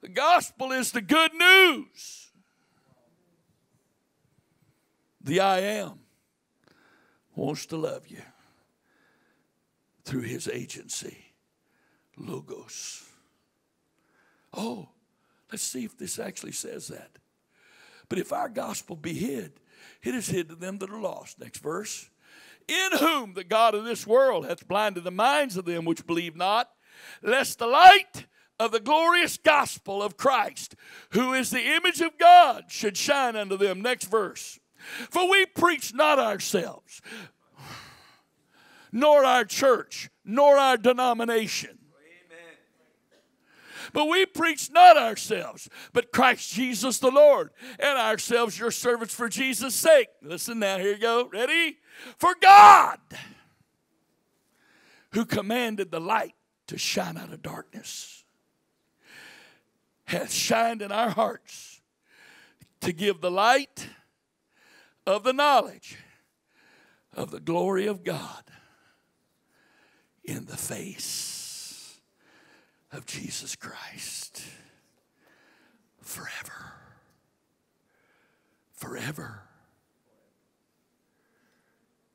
The gospel is the good news. The I am wants to love you through his agency, Logos. Oh, let's see if this actually says that. But if our gospel be hid, it is hid to them that are lost. Next verse. In whom the God of this world hath blinded the minds of them which believe not, lest the light of the glorious gospel of Christ, who is the image of God, should shine unto them. Next verse. For we preach not ourselves, nor our church, nor our denomination. But we preach not ourselves, but Christ Jesus the Lord, and ourselves your servants for Jesus' sake. Listen now, here you go. Ready? For God, who commanded the light to shine out of darkness hath shined in our hearts to give the light of the knowledge of the glory of God in the face of Jesus Christ forever. Forever.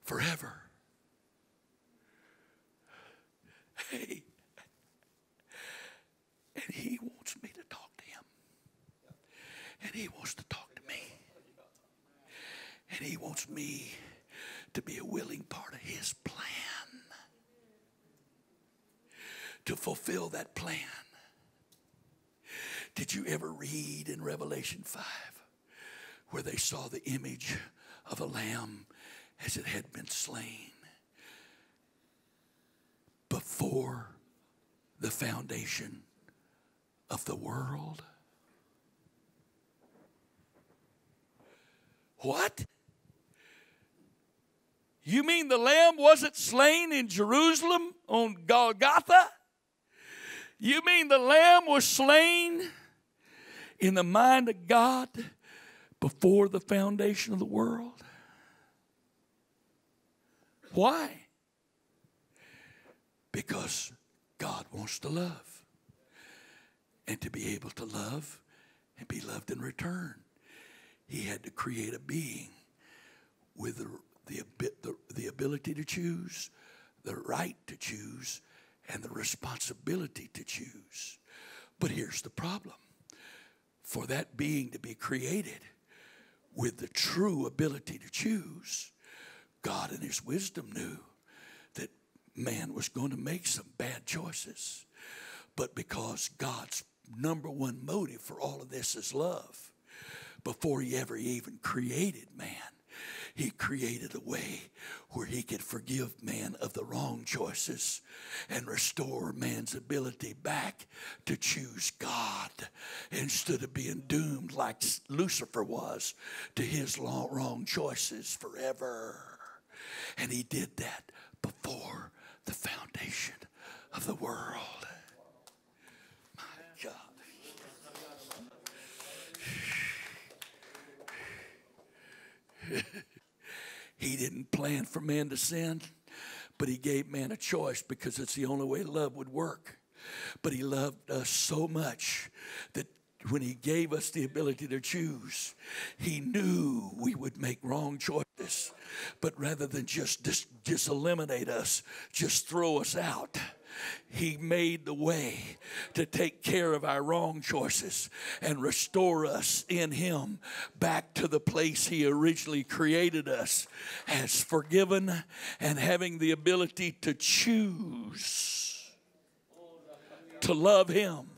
Forever. Hey. And he and He wants to talk to me. And He wants me to be a willing part of His plan. To fulfill that plan. Did you ever read in Revelation 5 where they saw the image of a lamb as it had been slain before the foundation of the world? What? You mean the lamb wasn't slain in Jerusalem on Golgotha? You mean the lamb was slain in the mind of God before the foundation of the world? Why? Because God wants to love. And to be able to love and be loved in return he had to create a being with the, the, the, the ability to choose, the right to choose, and the responsibility to choose. But here's the problem for that being to be created, with the true ability to choose, God in His wisdom knew that man was going to make some bad choices. But because God's number one motive for all of this is love, before He ever even created man, he created a way where he could forgive man of the wrong choices and restore man's ability back to choose God instead of being doomed like Lucifer was to his wrong choices forever. And he did that before the foundation of the world. <laughs> He didn't plan for man to sin, but He gave man a choice because it's the only way love would work. But He loved us so much that when He gave us the ability to choose, He knew we would make wrong choices. But rather than just, just, just eliminate us, just throw us out he made the way to take care of our wrong choices and restore us in Him back to the place He originally created us as forgiven and having the ability to choose to love Him.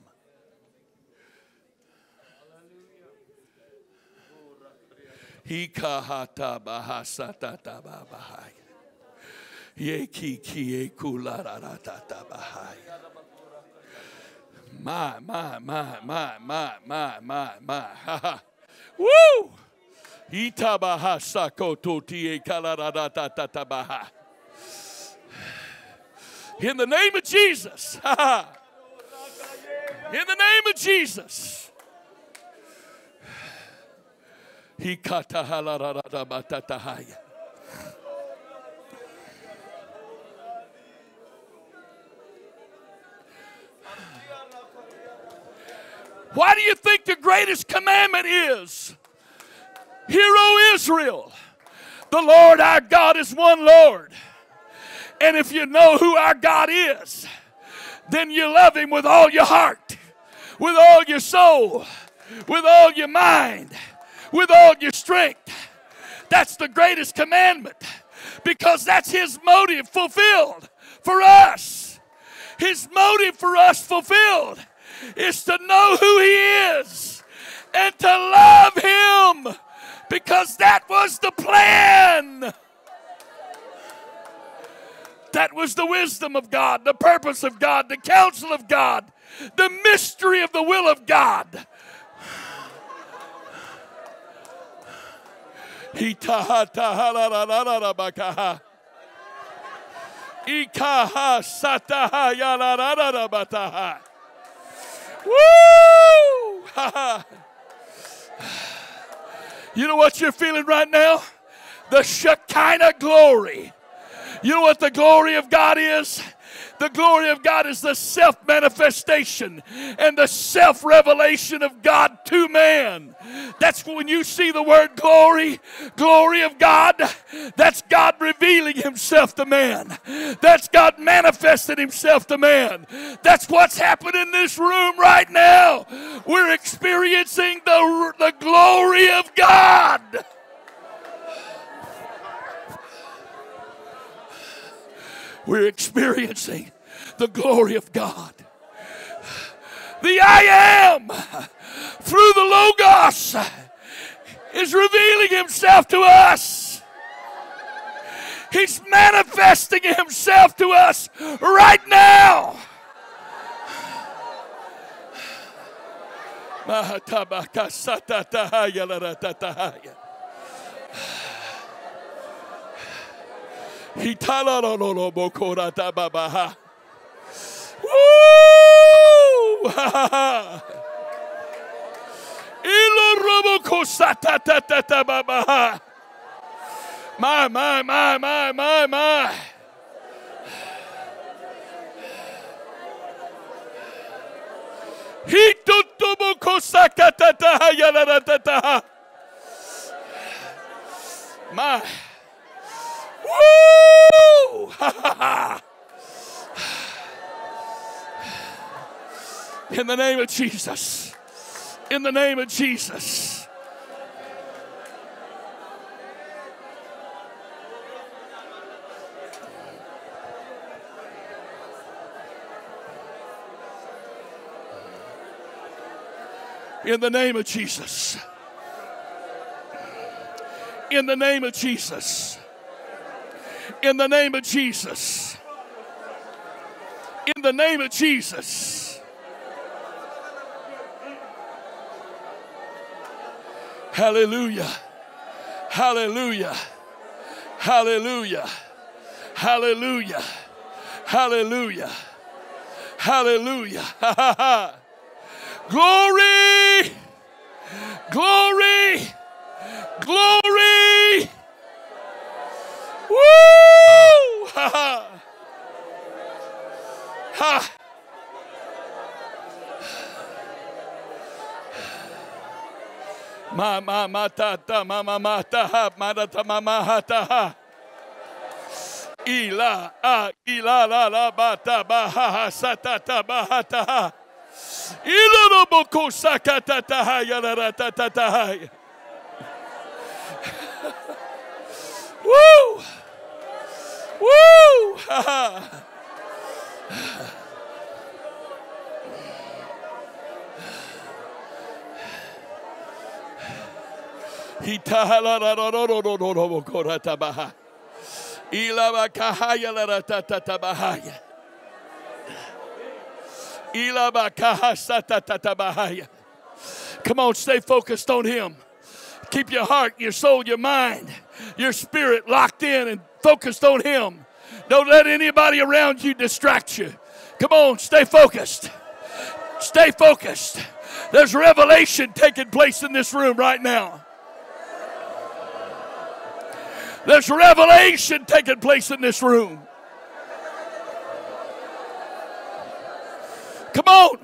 My, my, my, my, my, my, my, my. Woo! Itabaha sakoto tie kalaradatatatabaha. In the name of Jesus. In the name of Jesus. Hikatahalaradabatatahaya. Why do you think the greatest commandment is? Hear, O Israel, the Lord our God is one Lord. And if you know who our God is, then you love him with all your heart, with all your soul, with all your mind, with all your strength. That's the greatest commandment because that's his motive fulfilled for us. His motive for us fulfilled is to know who He is and to love Him because that was the plan. That was the wisdom of God, the purpose of God, the counsel of God, the mystery of the will of God. Woo! <laughs> you know what you're feeling right now? The Shekinah glory. You know what the glory of God is? The glory of God is the self manifestation and the self revelation of God to man. That's when you see the word glory, glory of God, that's God revealing himself to man. That's God manifesting himself to man. That's what's happening in this room right now. We're experiencing the, the glory of God. We're experiencing the glory of God. The I am through the Logos is revealing himself to us. He's manifesting himself to us right now. Woo! <laughs> My, my, my, my, my, my. Hito Woo! <sighs> <sighs> In the name of Jesus. In the name of Jesus. In the name of Jesus. In the name of Jesus. In the name of Jesus. In the name of Jesus. Hallelujah. Hallelujah. Hallelujah. Hallelujah. Hallelujah. Hallelujah. <laughs> Glory. Glory. Glory. Woo! Ha <laughs> ha. Ha. Ma ma ma ta ta ma ma ma ta ha ma da ta ma ma ha ta ha. Ila a ila la la ba ta ba ha ha sa ta ta ba ha ta ha. Ila no boko sa ka ta ta ha ya la ra ta ta ta ha. <laughs> Woo! Woo! <laughs> Come on, stay focused on Him. Keep your heart, your soul, your mind, your spirit locked in and focused on Him. Don't let anybody around you distract you. Come on, stay focused. Stay focused. There's revelation taking place in this room right now. There's revelation taking place in this room. Come on.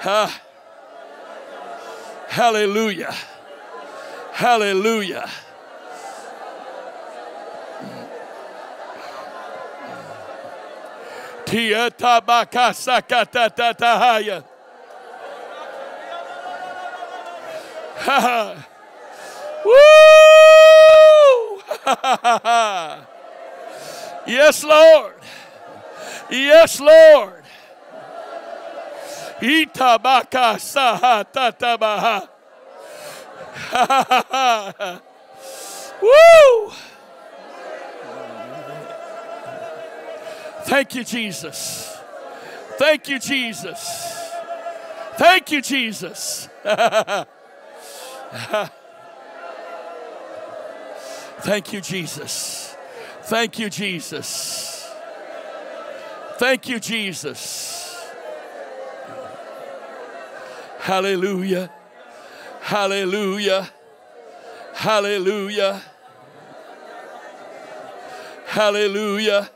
Ha. Hallelujah. Hallelujah. Tia tabaka sakatatatahaya. Ha ha. Woo! <laughs> Yes, Lord. Yes, Lord. Itabaka saha tatabaha. Ha <laughs> ha ha ha. Woo! Thank you, Jesus. Thank you, Jesus. Thank you, Jesus. <laughs> Thank you, Jesus. Thank you, Jesus. Thank you, Jesus. Hallelujah. Hallelujah. Hallelujah. Hallelujah.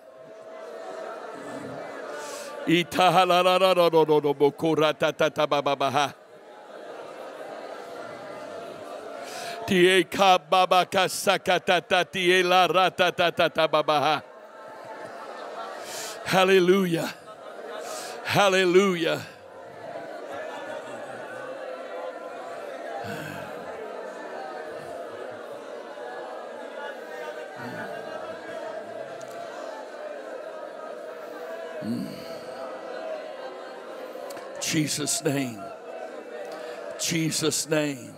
Itahalarararararabokuratatatababaha. Tie kababaka sakatata tie la ratatatababaha. Hallelujah. Hallelujah. Jesus' name. Jesus' name.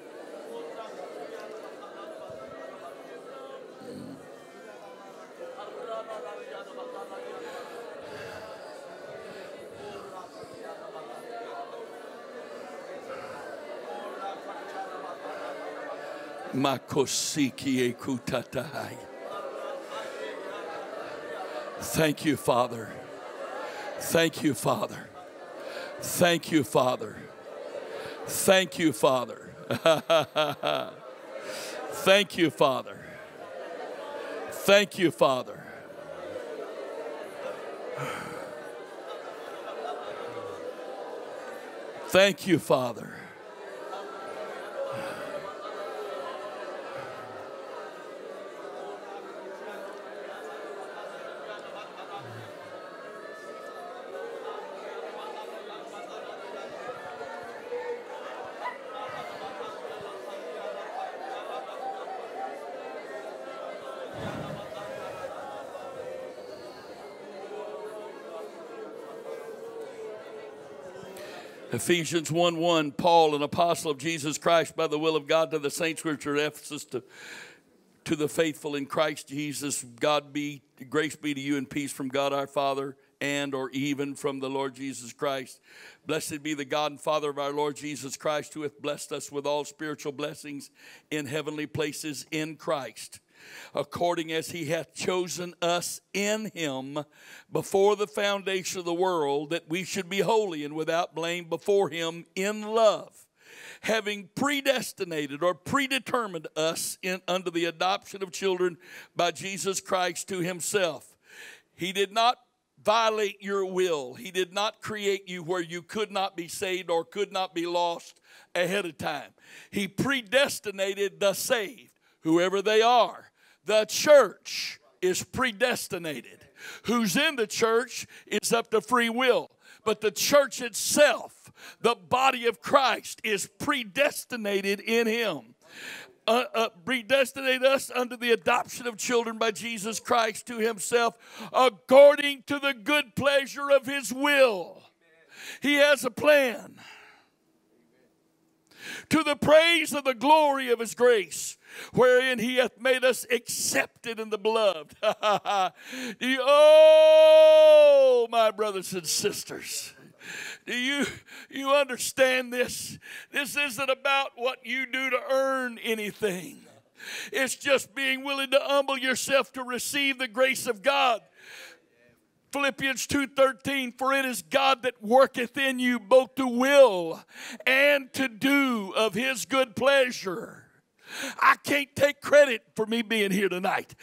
Thank you, Father. Thank you, Father. Thank you, Father. Thank you, Father. <laughs> Thank you, Father. Thank you, Father. <sighs> Thank you, Father. Ephesians 1 1, Paul, an apostle of Jesus Christ by the will of God to the saints which are at Ephesus, to, to the faithful in Christ Jesus, God be, grace be to you and peace from God our Father and or even from the Lord Jesus Christ. Blessed be the God and Father of our Lord Jesus Christ, who hath blessed us with all spiritual blessings in heavenly places in Christ according as he hath chosen us in him before the foundation of the world, that we should be holy and without blame before him in love, having predestinated or predetermined us in, under the adoption of children by Jesus Christ to himself. He did not violate your will. He did not create you where you could not be saved or could not be lost ahead of time. He predestinated the saved, whoever they are. The church is predestinated. Who's in the church is up to free will. But the church itself, the body of Christ, is predestinated in Him. Uh, uh, predestinate us unto the adoption of children by Jesus Christ to Himself, according to the good pleasure of His will. He has a plan. To the praise of the glory of His grace wherein he hath made us accepted in the beloved. <laughs> oh, my brothers and sisters. Do you you understand this? This isn't about what you do to earn anything. It's just being willing to humble yourself to receive the grace of God. Philippians 2:13 for it is God that worketh in you both to will and to do of his good pleasure. I can't take credit for me being here tonight.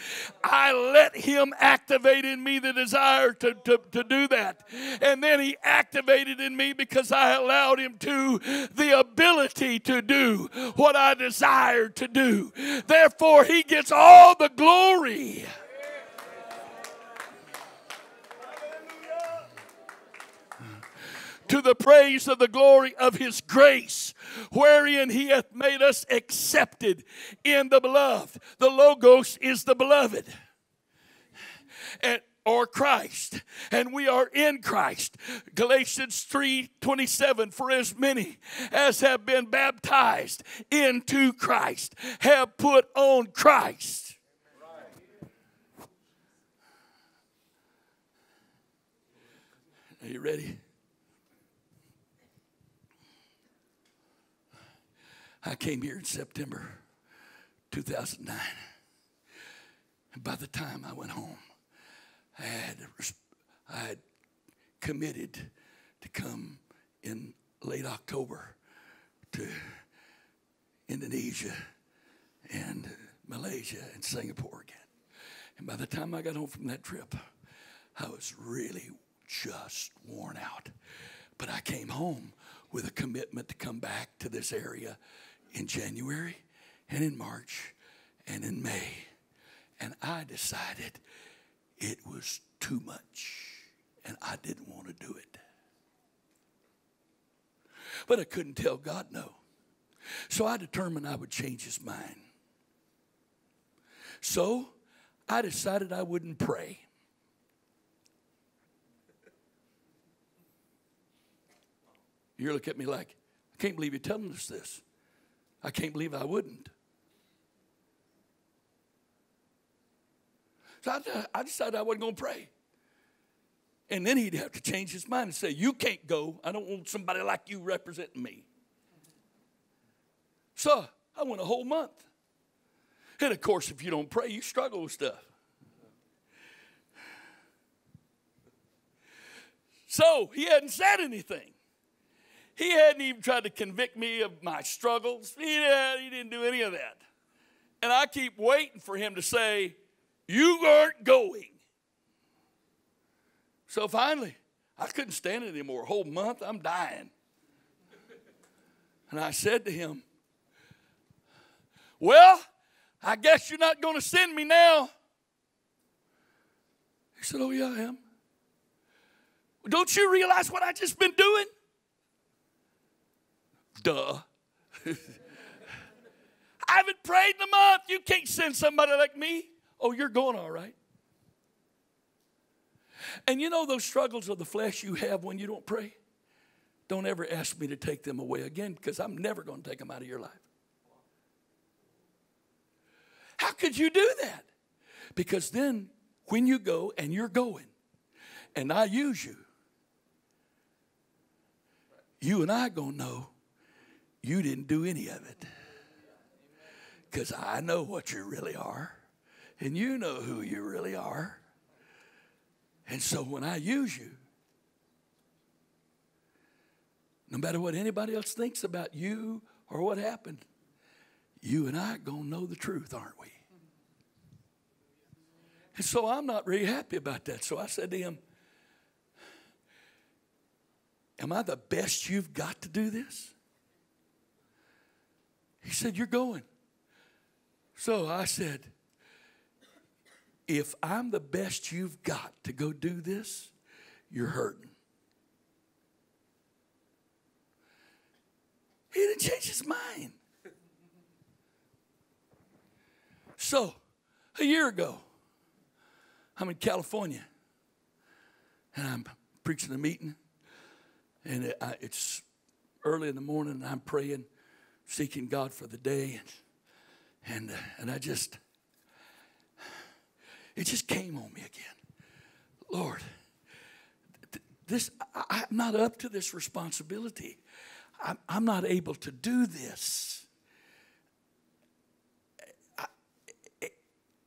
I let Him activate in me the desire to, to, to do that. And then He activated in me because I allowed Him to the ability to do what I desired to do. Therefore, He gets all the glory. To the praise of the glory of his grace, wherein he hath made us accepted in the beloved. The Logos is the beloved. And, or Christ, and we are in Christ. Galatians 3 27 For as many as have been baptized into Christ have put on Christ. Are you ready? I came here in September 2009. And by the time I went home, I had, I had committed to come in late October to Indonesia and Malaysia and Singapore again. And by the time I got home from that trip, I was really just worn out. But I came home with a commitment to come back to this area in January and in March and in May. And I decided it was too much and I didn't want to do it. But I couldn't tell God no. So I determined I would change his mind. So I decided I wouldn't pray. You're looking at me like, I can't believe you're telling us this. I can't believe I wouldn't. So I, I decided I wasn't going to pray. And then he'd have to change his mind and say, You can't go. I don't want somebody like you representing me. So I went a whole month. And of course, if you don't pray, you struggle with stuff. So he hadn't said anything. He hadn't even tried to convict me of my struggles. He, he didn't do any of that. And I keep waiting for him to say, You aren't going. So finally, I couldn't stand it anymore. A whole month, I'm dying. And I said to him, Well, I guess you're not going to send me now. He said, Oh, yeah, I am. Don't you realize what I just been doing? Duh. <laughs> I haven't prayed in a month. You can't send somebody like me. Oh, you're going all right. And you know those struggles of the flesh you have when you don't pray? don't ever ask me to take them away again because I'm never going to take them out of your life. How could you do that? Because then when you go and you're going and I use you, you and I going to know you didn't do any of it. Because I know what you really are, and you know who you really are. And so when I use you, no matter what anybody else thinks about you or what happened, you and I going to know the truth, aren't we? And so I'm not really happy about that. So I said to him, Am I the best you've got to do this? He said, You're going. So I said, If I'm the best you've got to go do this, you're hurting. He didn't change his mind. So, a year ago, I'm in California and I'm preaching a meeting, and it's early in the morning, and I'm praying, seeking God for the day, and and, and I just it just came on me again, Lord. This I, am not up to this responsibility. I'm, I'm not able to do this.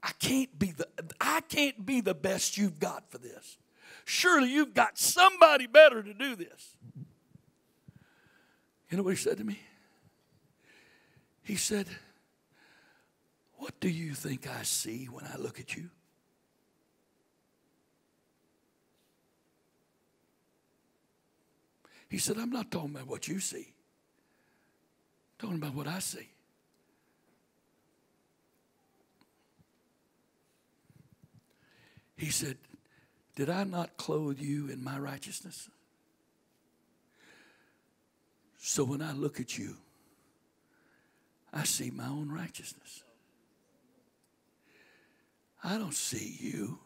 I can't be the I can't be the best you've got for this. Surely you've got somebody better to do this. You know what he said to me? He said, What do you think I see when I look at you? He said, I'm not talking about what you see. I'm talking about what I see. He said, Did I not clothe you in my righteousness? So when I look at you, I see my own righteousness. I don't see you.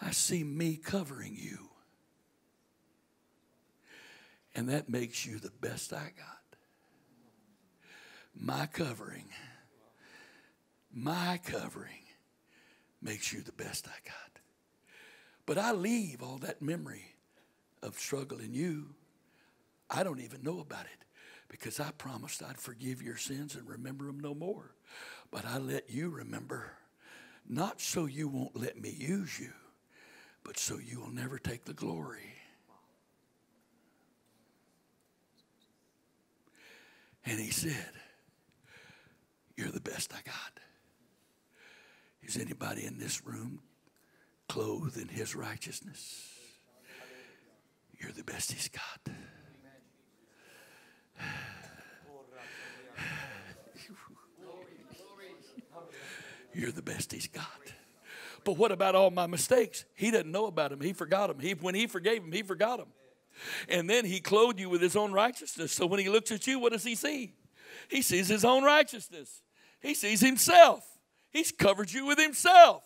I see me covering you. And that makes you the best I got. My covering, my covering makes you the best I got. But I leave all that memory of struggle in you. I don't even know about it because I promised I'd forgive your sins and remember them no more. But I let you remember, not so you won't let me use you, but so you will never take the glory. And he said, You're the best I got. Is anybody in this room clothed in his righteousness? You're the best he's got. You're the best he's got. But what about all my mistakes? He doesn't know about them. He forgot them. He, when he forgave them, he forgot them. And then he clothed you with his own righteousness. So when he looks at you, what does he see? He sees his own righteousness. He sees himself. He's covered you with Himself.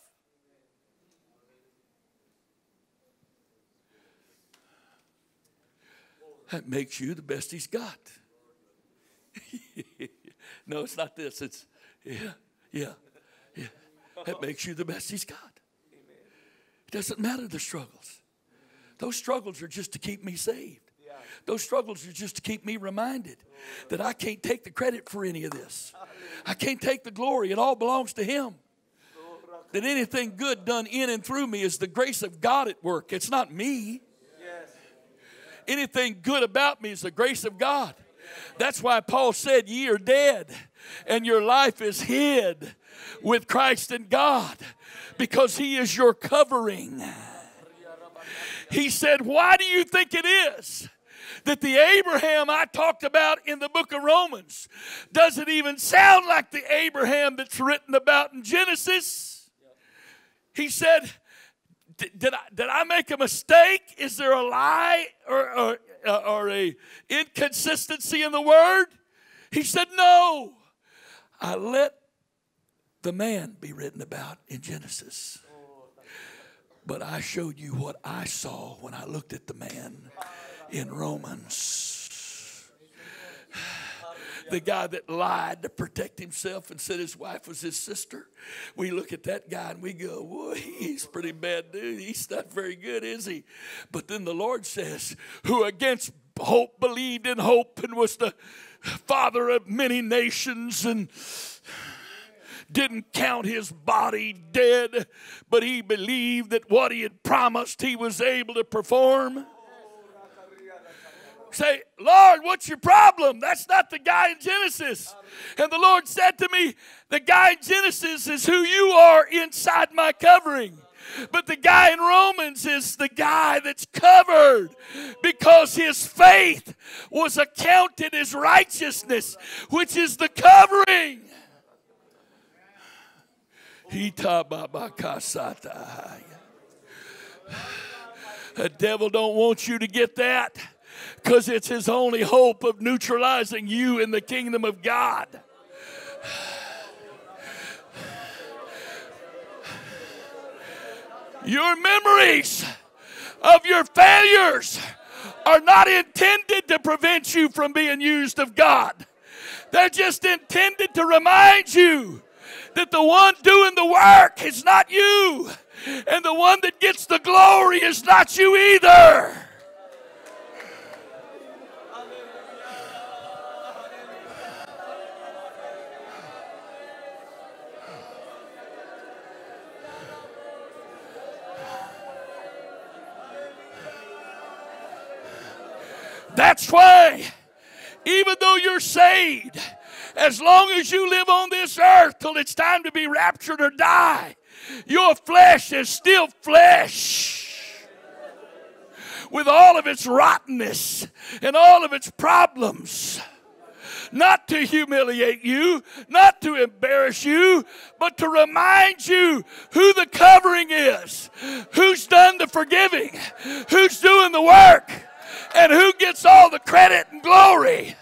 That makes you the best He's got. <laughs> no, it's not this. It's, yeah, yeah. That makes you the best He's got. It doesn't matter the struggles. Those struggles are just to keep me saved. Those struggles are just to keep me reminded that I can't take the credit for any of this. I can't take the glory. It all belongs to Him. That anything good done in and through me is the grace of God at work. It's not me. Anything good about me is the grace of God. That's why Paul said, Ye are dead, and your life is hid with Christ and God because He is your covering. He said, Why do you think it is that the Abraham I talked about in the book of Romans doesn't even sound like the Abraham that's written about in Genesis. He said, did I, did I make a mistake? Is there a lie or, or, uh, or a inconsistency in the word? He said, No. I let the man be written about in Genesis. But I showed you what I saw when I looked at the man in Romans. The guy that lied to protect himself and said his wife was his sister. We look at that guy and we go, he's pretty bad dude. He's not very good, is he? But then the Lord says, Who against hope believed in hope and was the father of many nations and didn't count his body dead, but he believed that what he had promised he was able to perform. Say, Lord, what's your problem? That's not the guy in Genesis. And the Lord said to me, The guy in Genesis is who you are inside my covering. But the guy in Romans is the guy that's covered because his faith was accounted as righteousness, which is the covering. The devil don't want you to get that because it's his only hope of neutralizing you in the kingdom of God. Your memories of your failures are not intended to prevent you from being used of God. They're just intended to remind you that the one doing the work is not you, and the one that gets the glory is not you either. That's why, even though you're saved, as long as you live on this earth till it's time to be raptured or die, your flesh is still flesh. With all of its rottenness and all of its problems. Not to humiliate you, not to embarrass you, but to remind you who the covering is, who's done the forgiving, who's doing the work, and who gets all the credit and glory.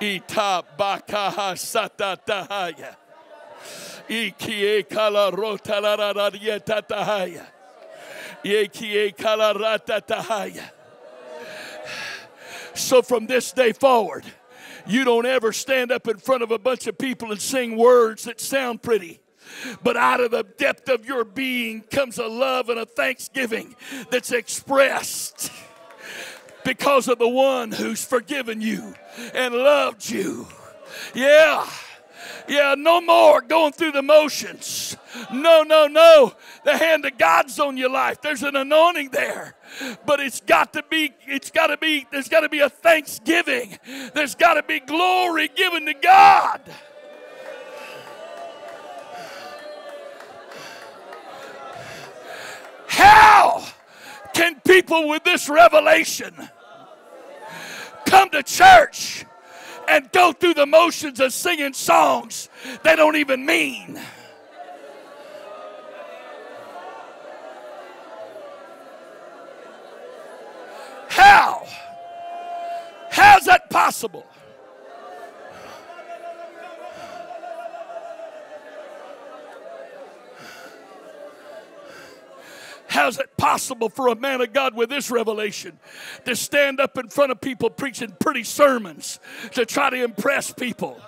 Ita bakaha satatahaya. Ikie kala rotarararieta tahaya. Yekie kala ratatahaya. So from this day forward, you don't ever stand up in front of a bunch of people and sing words that sound pretty. But out of the depth of your being comes a love and a thanksgiving that's expressed because of the one who's forgiven you and loved you. Yeah. Yeah, no more going through the motions. No, no, no. The hand of God's on your life. There's an anointing there. But it's got to be, it's got to be, there's got to be a thanksgiving. There's got to be glory given to God. How can people with this revelation come to church and go through the motions of singing songs they don't even mean? How? How's that possible? How's it possible for a man of God with this revelation to stand up in front of people preaching pretty sermons to try to impress people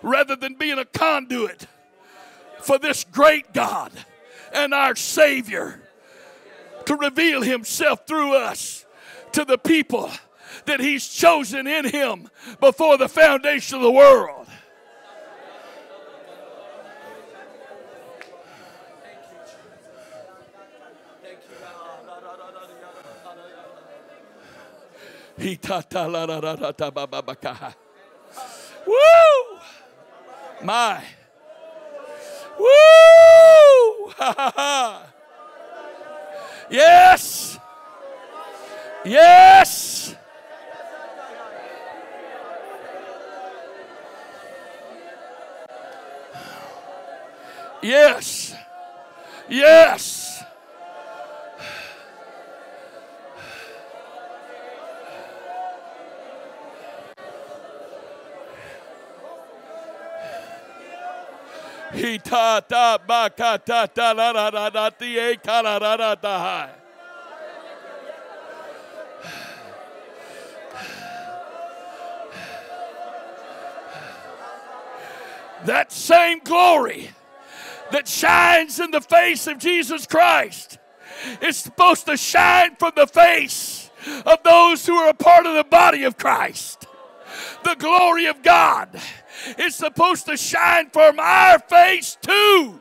rather than being a conduit for this great God and our Savior to reveal Himself through us to the people that He's chosen in Him before the foundation of the world? Woo! My. Woo! <laughs> yes. Yes. Yes. Yes. That same glory that shines in the face of Jesus Christ is supposed to shine from the face of those who are a part of the body of Christ. The glory of God is supposed to shine from our face too.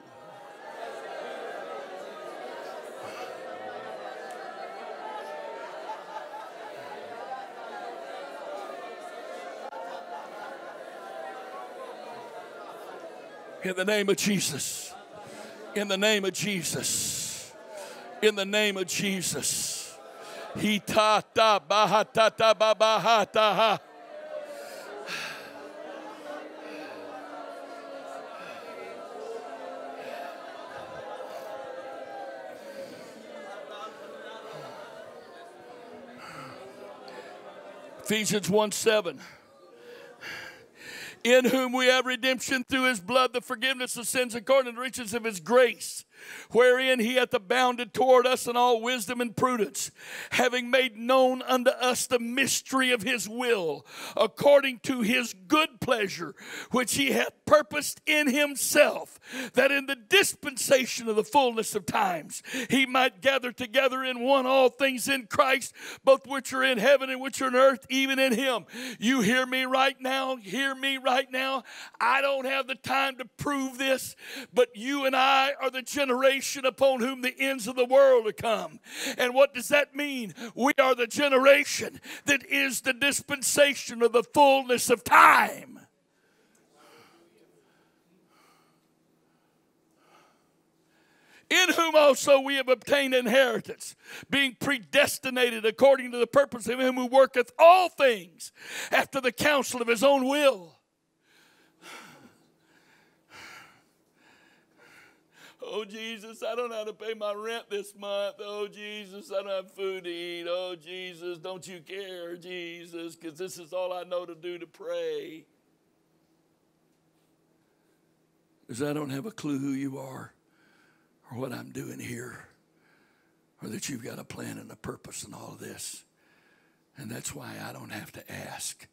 In the name of Jesus. In the name of Jesus. In the name of Jesus. He ta ta ba ha ta ta ba ba ha ta ha. Ephesians 1 7 in whom we have redemption through his blood, the forgiveness of sins according to the riches of his grace, wherein he hath abounded toward us in all wisdom and prudence, having made known unto us the mystery of his will, according to his good pleasure, which he hath purposed in himself, that in the dispensation of the fullness of times he might gather together in one all things in Christ, both which are in heaven and which are in earth, even in him. You hear me right now? Hear me right now? I don't have the time to prove this, but you and I are the generation upon whom the ends of the world are come. And what does that mean? We are the generation that is the dispensation of the fullness of time. in whom also we have obtained inheritance, being predestinated according to the purpose of him who worketh all things after the counsel of his own will. Oh, Jesus, I don't know how to pay my rent this month. Oh, Jesus, I don't have food to eat. Oh, Jesus, don't you care, Jesus, because this is all I know to do to pray. Because I don't have a clue who you are or what I'm doing here, or that you've got a plan and a purpose in all of this. And that's why I don't have to ask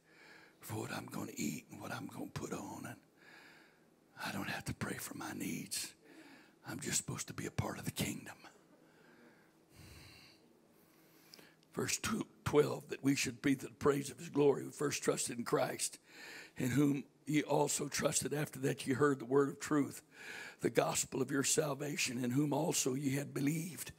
for what I'm going to eat and what I'm going to put on. And I don't have to pray for my needs. I'm just supposed to be a part of the kingdom. Verse 12, that we should be the praise of his glory, who first trusted in Christ, in whom ye also trusted after that ye heard the word of truth the gospel of your salvation, in whom also ye had believed.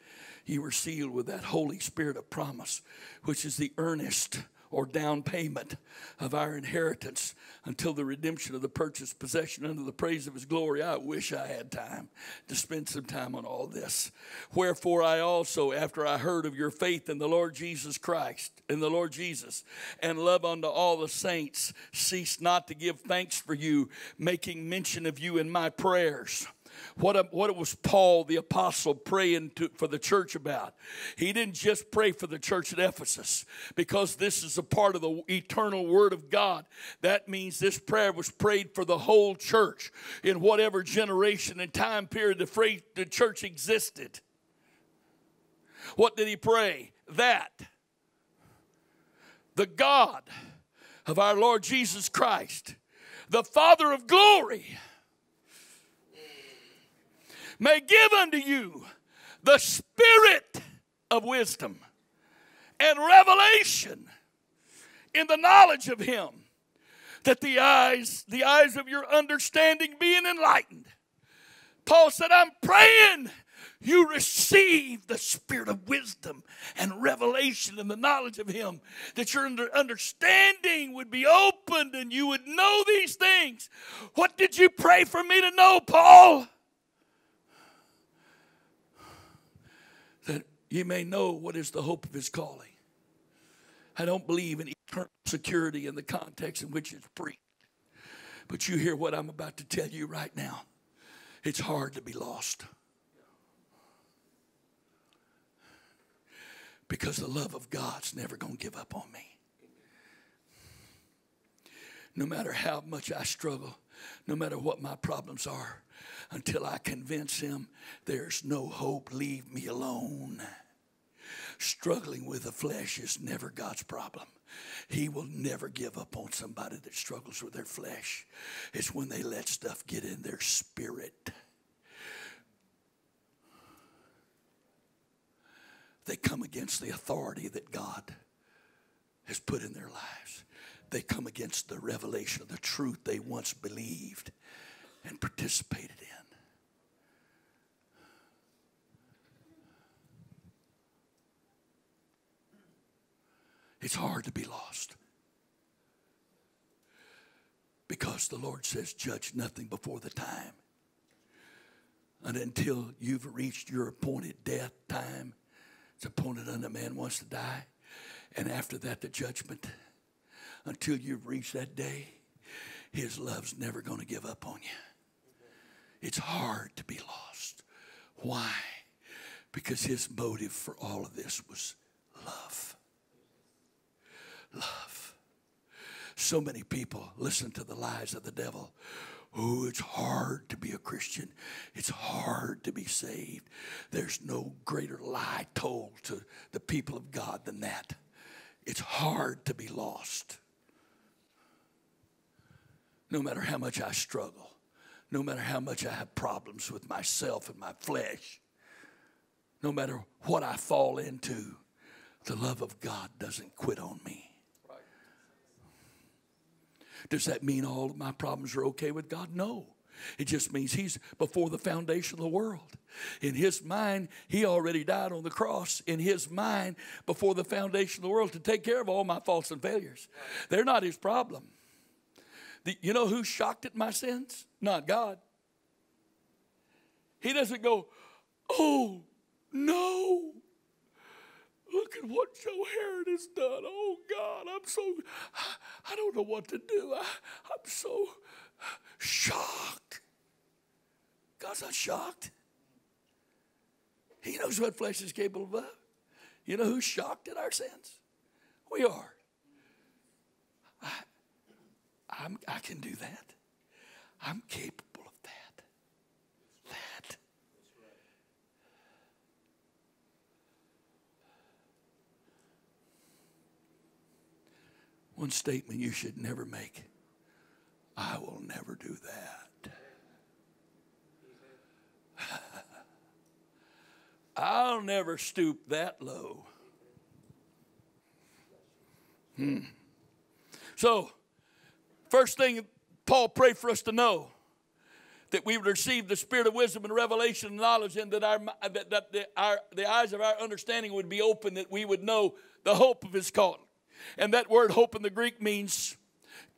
Ye were sealed with that Holy Spirit of promise, which is the earnest or down payment of our inheritance until the redemption of the purchased possession under the praise of his glory. I wish I had time to spend some time on all this. Wherefore I also, after I heard of your faith in the Lord Jesus Christ, in the Lord Jesus, and love unto all the saints, cease not to give thanks for you, making mention of you in my prayers what, what it was Paul the apostle praying to, for the church about. He didn't just pray for the church at Ephesus because this is a part of the eternal word of God. That means this prayer was prayed for the whole church in whatever generation and time period the, the church existed. What did he pray? That the God of our Lord Jesus Christ, the Father of glory, may give unto you the spirit of wisdom and revelation in the knowledge of him that the eyes the eyes of your understanding being enlightened. Paul said i'm praying you receive the spirit of wisdom and revelation and the knowledge of him that your understanding would be opened and you would know these things. What did you pray for me to know paul ye may know what is the hope of his calling. I don't believe in eternal security in the context in which it's preached. But you hear what I'm about to tell you right now. It's hard to be lost. Because the love of God's never going to give up on me. No matter how much I struggle, no matter what my problems are, until I convince him there's no hope, leave me alone. Struggling with the flesh is never God's problem. He will never give up on somebody that struggles with their flesh. It's when they let stuff get in their spirit. They come against the authority that God has put in their lives. They come against the revelation of the truth they once believed and participated in. It's hard to be lost. Because the Lord says, judge nothing before the time. And until you've reached your appointed death time, it's appointed unto man wants to die. And after that, the judgment. Until you've reached that day, his love's never going to give up on you. It's hard to be lost. Why? Because his motive for all of this was love love. So many people listen to the lies of the devil. Oh, it's hard to be a Christian. It's hard to be saved. There's no greater lie told to the people of God than that. It's hard to be lost. No matter how much I struggle, no matter how much I have problems with myself and my flesh, no matter what I fall into, the love of God doesn't quit on me. Does that mean all of my problems are okay with God? No. It just means He's before the foundation of the world. In His mind, He already died on the cross. In His mind, before the foundation of the world, to take care of all my faults and failures. They're not His problem. The, you know who's shocked at my sins? Not God. He doesn't go, oh, no. Look at what Joe Herod has done. Oh God, I'm so, I don't know what to do. I, I'm so shocked. God's not shocked. He knows what flesh is capable of. You know who's shocked at our sins? We are. I, I'm, I can do that. I'm capable. One statement you should never make I will never do that. <laughs> I'll never stoop that low. Hmm. So, first thing Paul prayed for us to know that we would receive the spirit of wisdom and revelation and knowledge, and that, our, that, that the, our, the eyes of our understanding would be open, that we would know the hope of his calling. And that word hope in the Greek means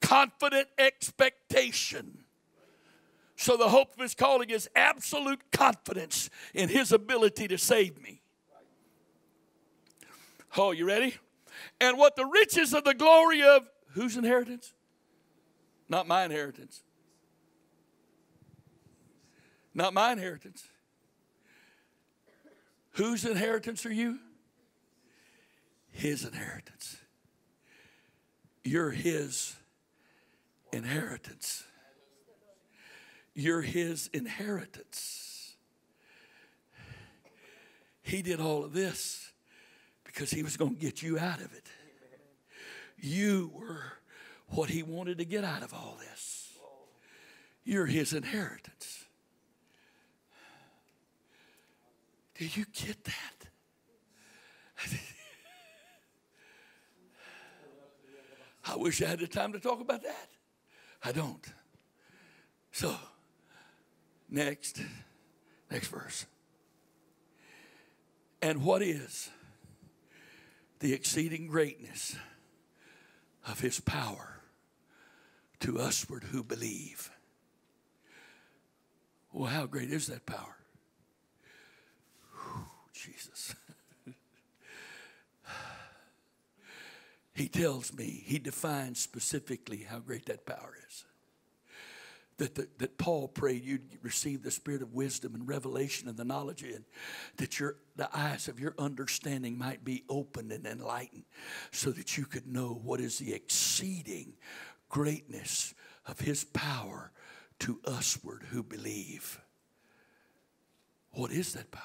confident expectation. So the hope of his calling is absolute confidence in his ability to save me. Oh, you ready? And what the riches of the glory of whose inheritance? Not my inheritance. Not my inheritance. Whose inheritance are you? His inheritance. You're His inheritance. You're His inheritance. He did all of this because He was going to get you out of it. You were what He wanted to get out of all this. You're His inheritance. Do you get that? <laughs> I wish I had the time to talk about that. I don't. So, next, next verse. And what is the exceeding greatness of his power to usward who believe? Well, how great is that power? Whew, Jesus. He tells me, he defines specifically how great that power is. That, the, that Paul prayed you'd receive the spirit of wisdom and revelation and the knowledge in, that your, the eyes of your understanding might be opened and enlightened so that you could know what is the exceeding greatness of his power to usward who believe. What is that power?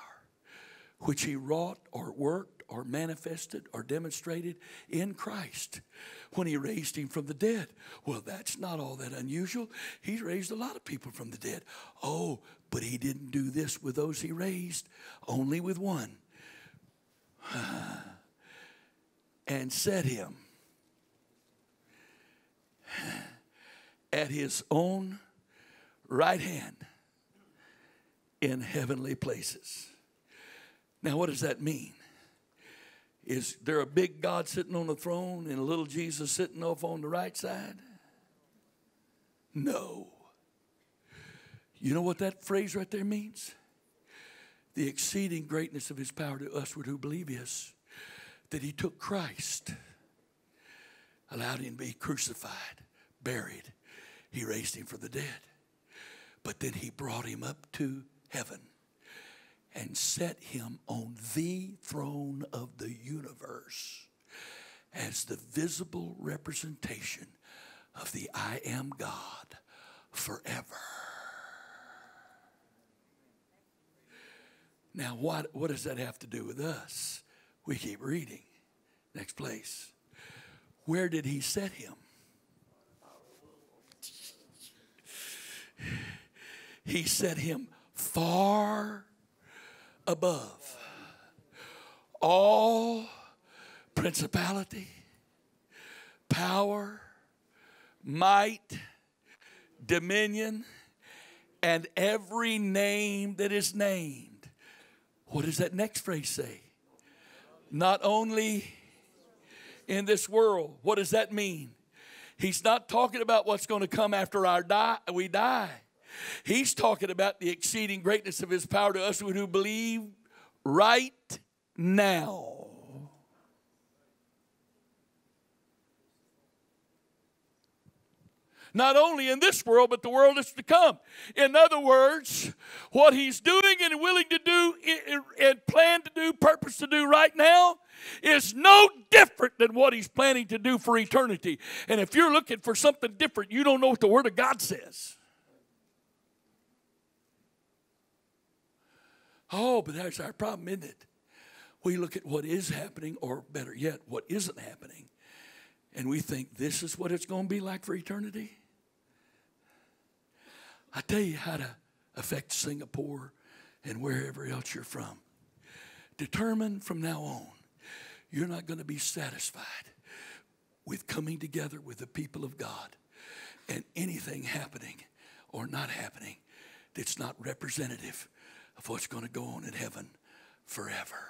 Which he wrought or worked or manifested or demonstrated in Christ when he raised him from the dead. Well, that's not all that unusual. He raised a lot of people from the dead. Oh, but he didn't do this with those he raised, only with one. <sighs> and set him <sighs> at his own right hand in heavenly places. Now, what does that mean? Is there a big God sitting on the throne and a little Jesus sitting off on the right side? No. You know what that phrase right there means? The exceeding greatness of his power to us who believe is that he took Christ, allowed him to be crucified, buried. He raised him from the dead. But then he brought him up to heaven and set him on the throne of the universe as the visible representation of the I am God forever. Now, what, what does that have to do with us? We keep reading. Next place. Where did he set him? He set him far above all principality, power, might, dominion, and every name that is named. What does that next phrase say? Not only in this world. What does that mean? He's not talking about what's going to come after our die, we die. He's talking about the exceeding greatness of his power to us who believe right now. Not only in this world, but the world is to come. In other words, what he's doing and willing to do and plan to do, purpose to do right now, is no different than what he's planning to do for eternity. And if you're looking for something different, you don't know what the Word of God says. Oh, but that's our problem, isn't it? We look at what is happening, or better yet, what isn't happening, and we think this is what it's going to be like for eternity. I tell you how to affect Singapore and wherever else you're from. Determine from now on, you're not going to be satisfied with coming together with the people of God and anything happening or not happening that's not representative of what's going to go on in heaven forever.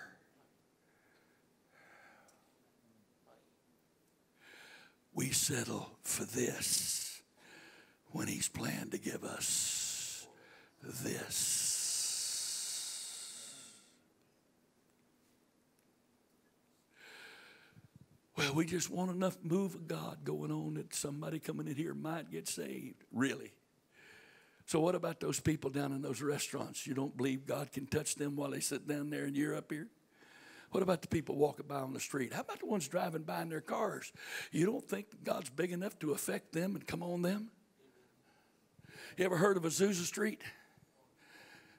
We settle for this when He's planned to give us this. Well, we just want enough move of God going on that somebody coming in here might get saved. Really? So, what about those people down in those restaurants? You don't believe God can touch them while they sit down there and you're up here? What about the people walking by on the street? How about the ones driving by in their cars? You don't think God's big enough to affect them and come on them? You ever heard of Azusa Street?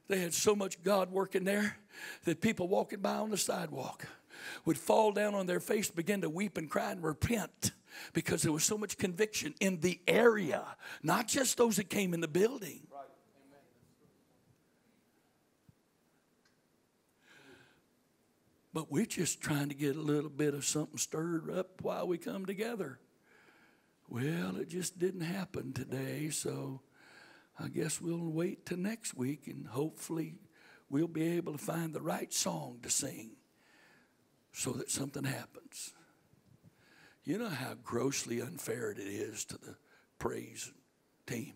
They had so much God working there that people walking by on the sidewalk would fall down on their face, begin to weep and cry and repent because there was so much conviction in the area, not just those that came in the building. But we're just trying to get a little bit of something stirred up while we come together. Well, it just didn't happen today, so I guess we'll wait till next week and hopefully we'll be able to find the right song to sing so that something happens. You know how grossly unfair it is to the praise team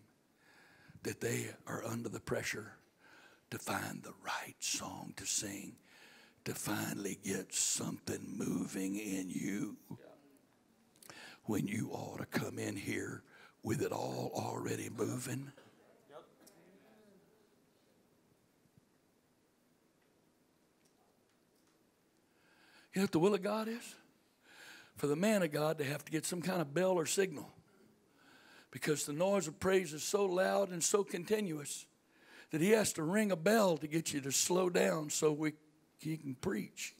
that they are under the pressure to find the right song to sing, to finally get something moving in you when you ought to come in here with it all already moving. You know what the will of God is? for the man of God to have to get some kind of bell or signal Because the noise of praise is so loud and so continuous that he has to ring a bell to get you to slow down so we, he can preach.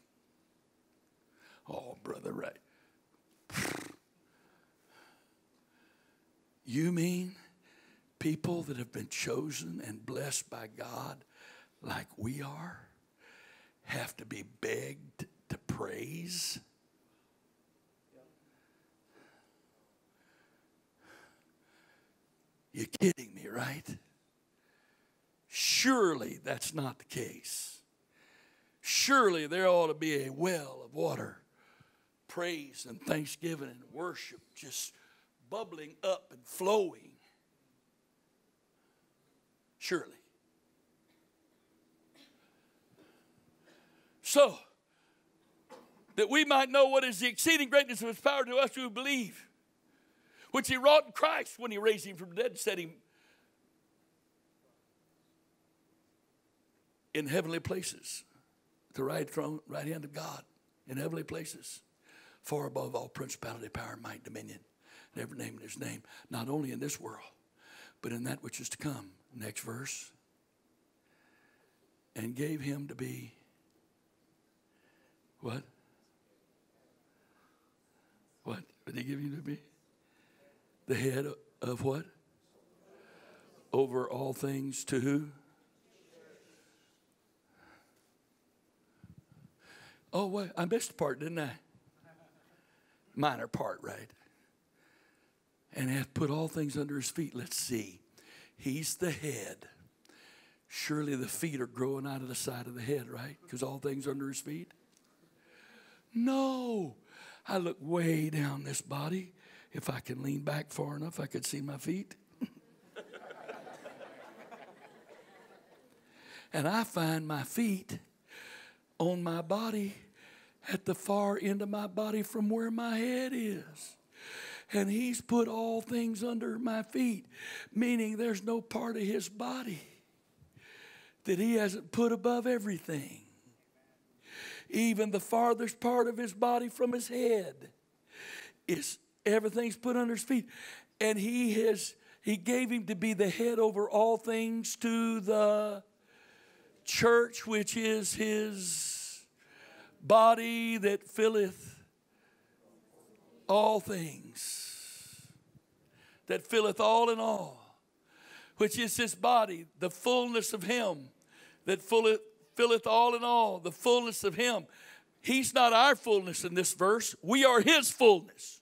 Oh, brother, right. You mean people that have been chosen and blessed by God like we are have to be begged praise? You're kidding me, right? Surely that's not the case. Surely there ought to be a well of water, praise and thanksgiving and worship just bubbling up and flowing. Surely. So, that we might know what is the exceeding greatness of his power to us who believe, which he wrought in Christ when he raised him from the dead and set him in heavenly places, the right throne, right hand of God, in heavenly places, far above all principality, power, might, dominion, and every name in his name, not only in this world, but in that which is to come. Next verse. And gave him to be what? What did he give you to me? The head of what? Over all things to who? Oh, wait, I missed a part, didn't I? Minor part, right? And hath put all things under his feet. Let's see. He's the head. Surely the feet are growing out of the side of the head, right? Because all things are under his feet. No. I look way down this body. If I can lean back far enough, I could see my feet. <laughs> and I find my feet on my body at the far end of my body from where my head is. And he's put all things under my feet, meaning there's no part of his body that he hasn't put above everything. Even the farthest part of his body from his head is everything's put under his feet. And he has he gave him to be the head over all things to the church, which is his body that filleth all things, that filleth all in all, which is his body, the fullness of him that filleth, filleth all in all, the fullness of him. He's not our fullness in this verse, we are his fullness.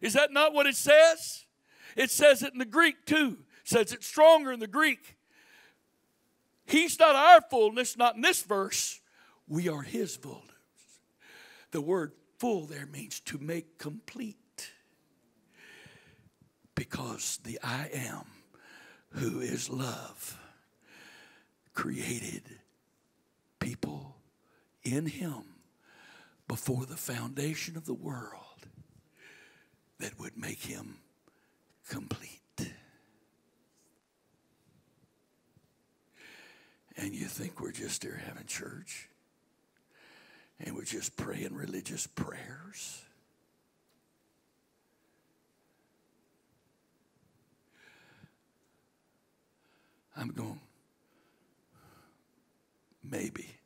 Is that not what it says? It says it in the Greek too. It says it stronger in the Greek. He's not our fullness, not in this verse. We are His fullness. The word full there means to make complete. Because the I am, who is love, created people in Him before the foundation of the world that would make Him complete. and you think we're just here having church and we're just praying religious prayers. I'm going, maybe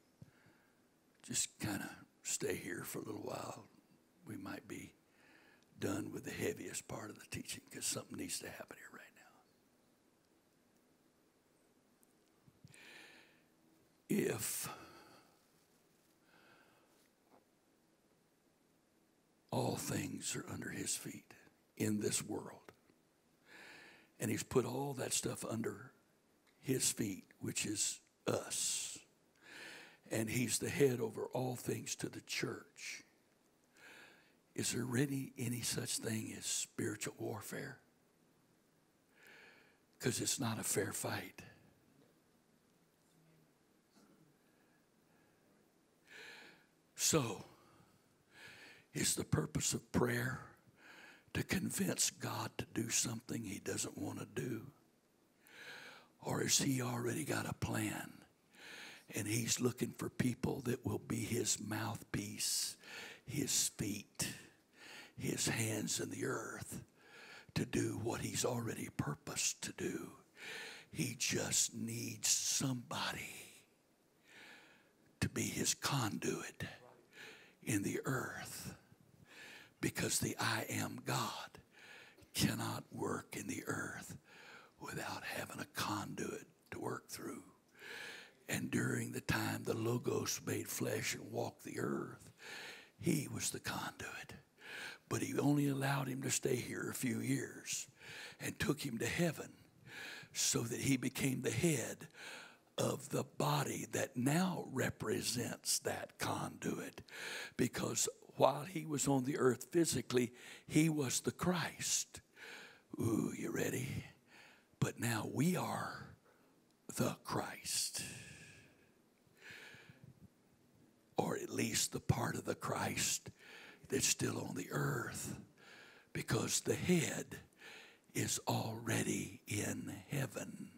just kind of stay here for a little while. We might be done with the heaviest part of the teaching because something needs to happen here right now. if all things are under his feet in this world, and he's put all that stuff under his feet, which is us, and he's the head over all things to the church. Is there really any such thing as spiritual warfare? Because it's not a fair fight. So, is the purpose of prayer to convince God to do something he doesn't want to do? Or has he already got a plan and he's looking for people that will be his mouthpiece, his feet, his hands in the earth to do what he's already purposed to do. He just needs somebody to be his conduit in the earth because the I am God cannot work in the earth without having a conduit to work through. And during the time the Logos made flesh and walked the earth, he was the conduit. But he only allowed him to stay here a few years and took him to heaven so that he became the head of the body that now represents that conduit. Because while he was on the earth physically, he was the Christ. Ooh, you ready? But now we are the Christ. Or at least the part of the Christ that's still on the earth. Because the head is already in heaven.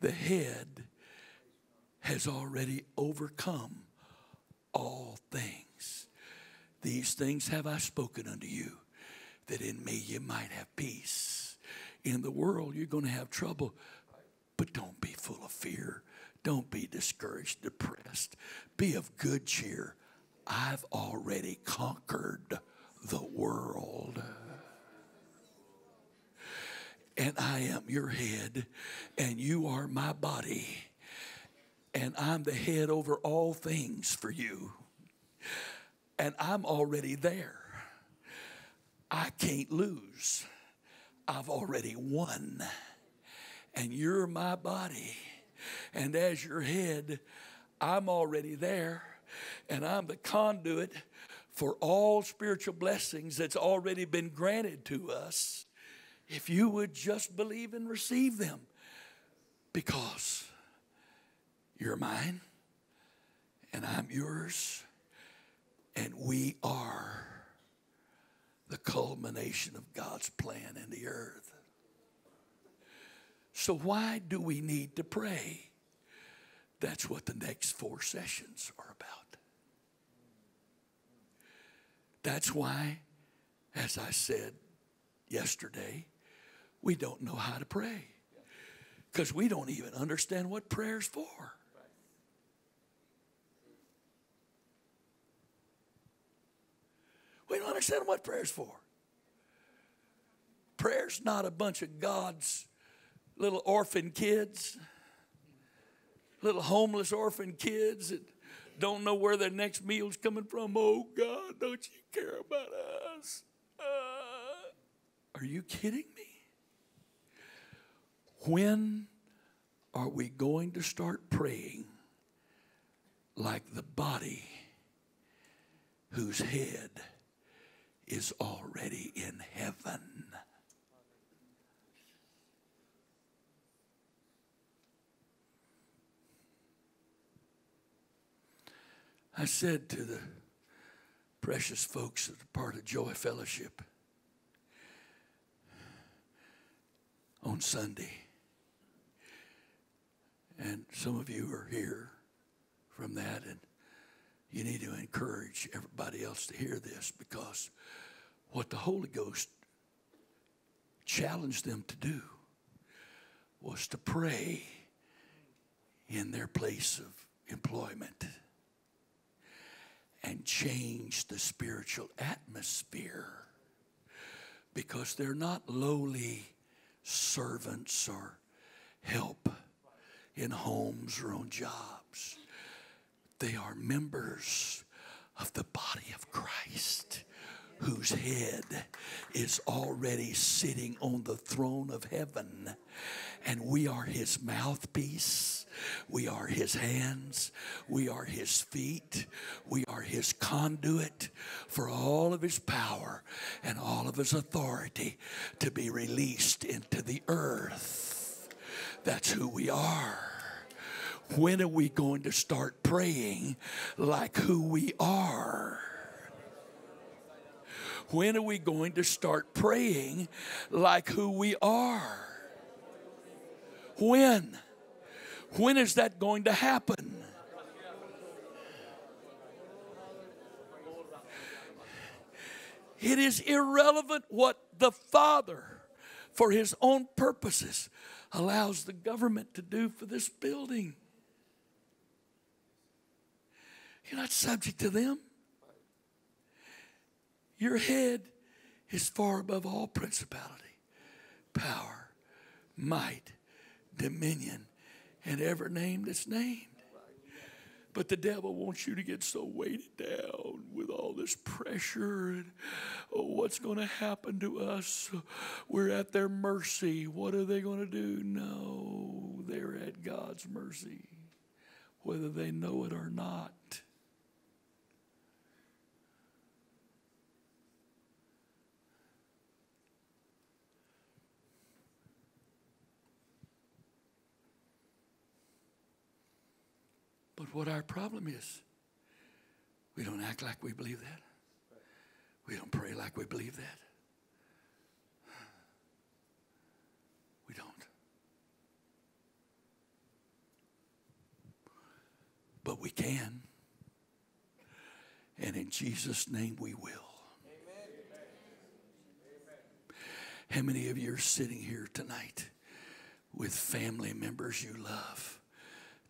The head has already overcome all things. These things have I spoken unto you, that in me you might have peace. In the world, you're going to have trouble, but don't be full of fear. Don't be discouraged, depressed. Be of good cheer. I've already conquered the world. And I am your head, and you are my body. And I'm the head over all things for you. And I'm already there. I can't lose. I've already won. And you're my body. And as your head, I'm already there. And I'm the conduit for all spiritual blessings that's already been granted to us if you would just believe and receive them. Because you're mine and I'm yours, and we are the culmination of God's plan in the earth. So, why do we need to pray? That's what the next four sessions are about. That's why, as I said yesterday, we don't know how to pray because we don't even understand what prayer's for. We don't understand what prayer's for. Prayer's not a bunch of God's little orphan kids, little homeless orphan kids that don't know where their next meal's coming from. Oh, God, don't you care about us? Uh, are you kidding me? When are we going to start praying like the body whose head is already in heaven? I said to the precious folks that are part of Joy Fellowship on Sunday, and some of you are here from that, and you need to encourage everybody else to hear this because what the Holy Ghost challenged them to do was to pray in their place of employment and change the spiritual atmosphere because they're not lowly servants or help in homes or on jobs. They are members of the body of Christ whose head is already sitting on the throne of heaven. And we are his mouthpiece. We are his hands. We are his feet. We are his conduit for all of his power and all of his authority to be released into the earth. That's who we are. When are we going to start praying like who we are? When are we going to start praying like who we are? When? When is that going to happen? It is irrelevant what the Father, for his own purposes, allows the government to do for this building. You're not subject to them. Your head is far above all principality, power, might, dominion, and every name that's named. But the devil wants you to get so weighted down with all this pressure and oh, what's going to happen to us? We're at their mercy. What are they going to do? No, they're at God's mercy, whether they know it or not. But what our problem is, we don't act like we believe that. We don't pray like we believe that. We don't. But we can. And in Jesus' name we will. How many of you are sitting here tonight with family members you love?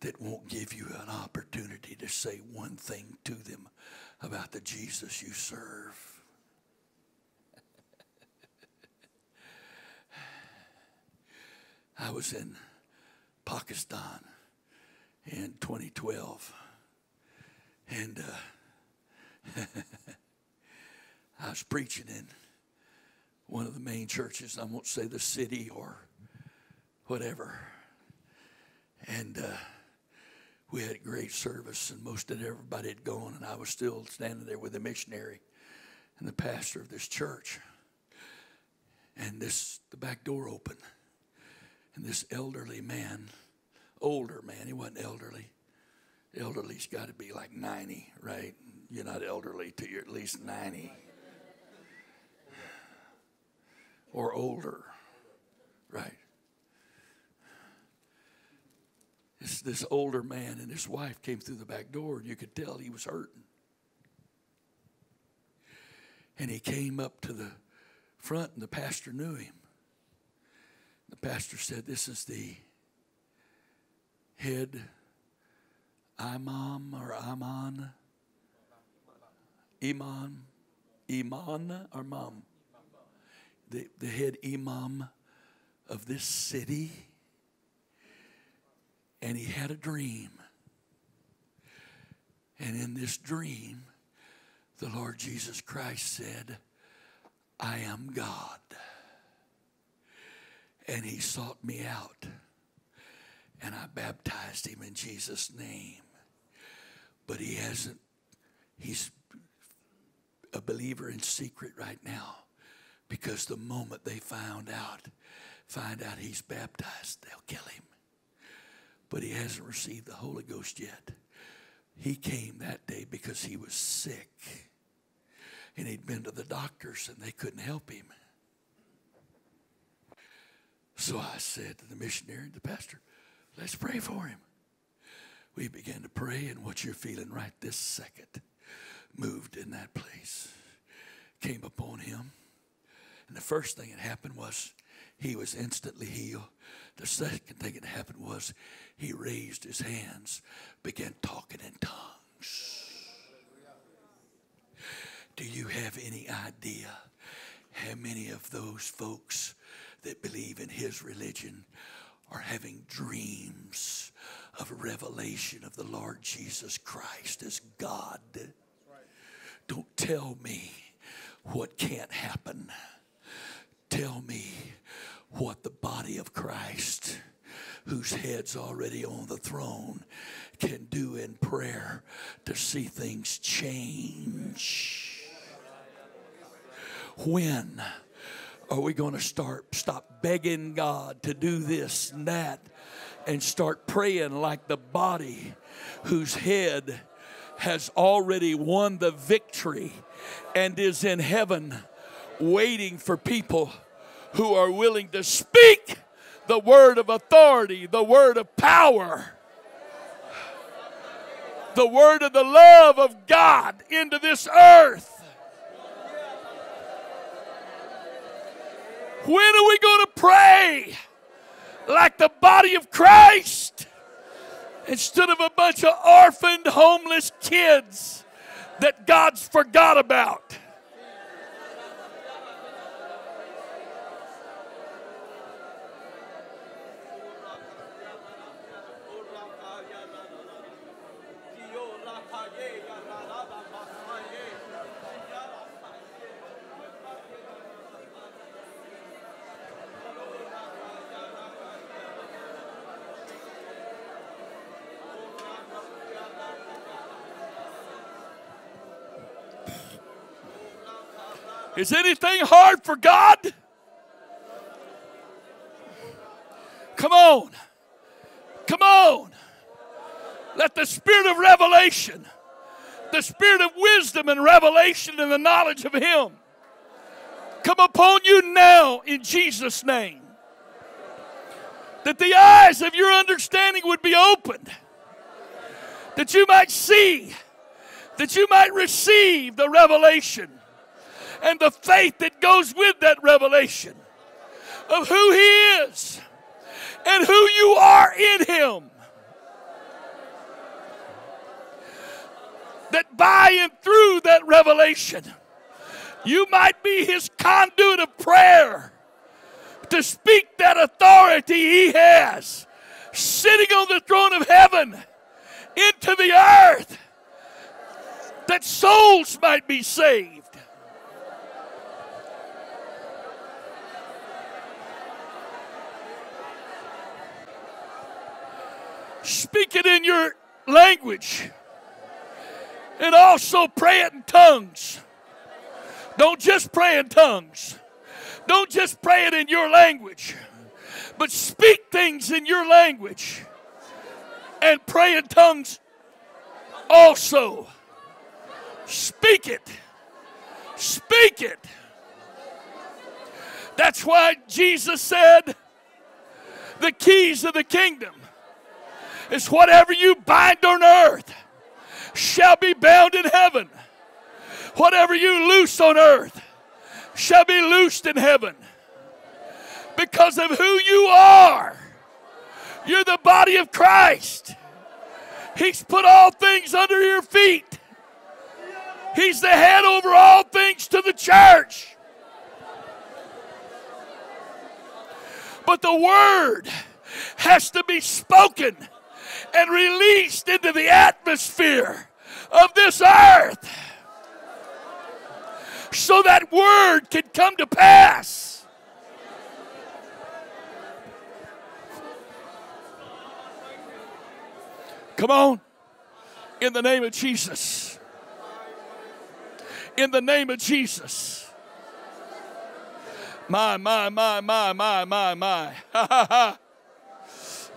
That won't give you an opportunity to say one thing to them about the Jesus you serve. I was in Pakistan in 2012, and uh, <laughs> I was preaching in one of the main churches. I won't say the city or whatever. And uh, we had a great service, and most of everybody had gone, and I was still standing there with the missionary and the pastor of this church. And this the back door opened, and this elderly man, older man, he wasn't elderly. Elderly's got to be like 90, right? You're not elderly till you're at least 90 or older, right? This, this older man and his wife came through the back door, and you could tell he was hurting. And he came up to the front, and the pastor knew him. The pastor said, This is the head imam or imam, imam, imam or mom, the, the head imam of this city and he had a dream. And in this dream, the Lord Jesus Christ said, I am God. And he sought me out. And I baptized him in Jesus' name. But he hasn't, he's a believer in secret right now. Because the moment they found out, find out he's baptized, they'll kill him but he hasn't received the Holy Ghost yet. He came that day because he was sick. And he'd been to the doctors and they couldn't help him. So I said to the missionary and the pastor, let's pray for him. We began to pray, and what you're feeling right this second moved in that place, came upon him. And the first thing that happened was he was instantly healed. The second thing that happened was he raised his hands, began talking in tongues. Do you have any idea how many of those folks that believe in his religion are having dreams of revelation of the Lord Jesus Christ as God? Don't tell me what can't happen. Tell me what the body of Christ, whose head's already on the throne, can do in prayer to see things change. When are we going to start stop begging God to do this and that and start praying like the body whose head has already won the victory and is in heaven waiting for people who are willing to speak the word of authority, the word of power, the word of the love of God into this earth. When are we going to pray like the body of Christ instead of a bunch of orphaned, homeless kids that God's forgot about? Is anything hard for God? Come on. Come on. Let the spirit of revelation, the spirit of wisdom and revelation and the knowledge of Him come upon you now in Jesus' name. That the eyes of your understanding would be opened, that you might see, that you might receive the revelation and the faith that goes with that revelation of who He is and who you are in Him. That by and through that revelation, you might be His conduit of prayer to speak that authority He has sitting on the throne of heaven into the earth that souls might be saved. Speak it in your language. And also pray it in tongues. Don't just pray in tongues. Don't just pray it in your language. But speak things in your language. And pray in tongues also. Speak it. Speak it. That's why Jesus said the keys of the kingdom is whatever you bind on earth shall be bound in heaven. Whatever you loose on earth shall be loosed in heaven. Because of who you are. You're the body of Christ. He's put all things under your feet. He's the head over all things to the church. But the word has to be spoken and released into the atmosphere of this earth so that word can come to pass. Come on. In the name of Jesus. In the name of Jesus. My, my, my, my, my, my, my. <laughs> Ha ha ha.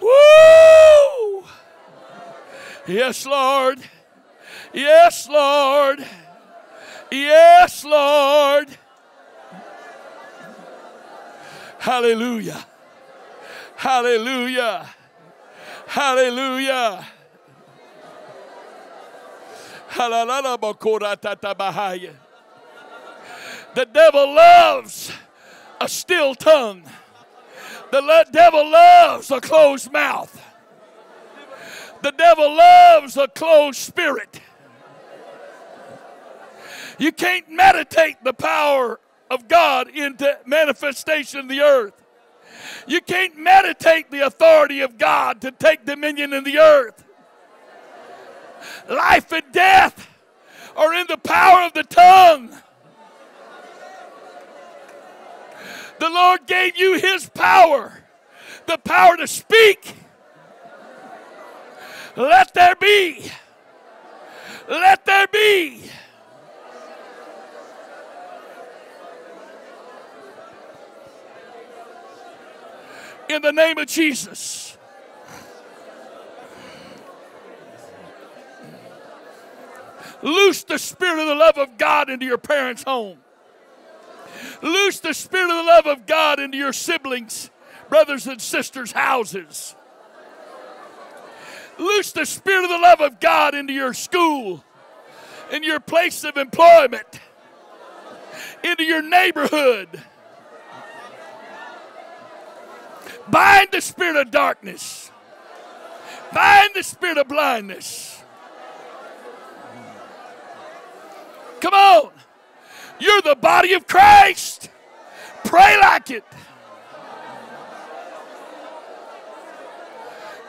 Woo! Yes, Lord. Yes, Lord. Yes, Lord. Hallelujah. Hallelujah. Hallelujah. The devil loves a still tongue. The devil loves a closed mouth. The devil loves a closed spirit. You can't meditate the power of God into manifestation in the earth. You can't meditate the authority of God to take dominion in the earth. Life and death are in the power of the tongue. The Lord gave you His power, the power to speak. Let there be. Let there be. In the name of Jesus. Loose the spirit of the love of God into your parents' home. Loose the spirit of the love of God into your siblings, brothers, and sisters' houses. Loose the spirit of the love of God into your school, in your place of employment, into your neighborhood. Bind the spirit of darkness. Bind the spirit of blindness. Come on. You're the body of Christ. Pray like it.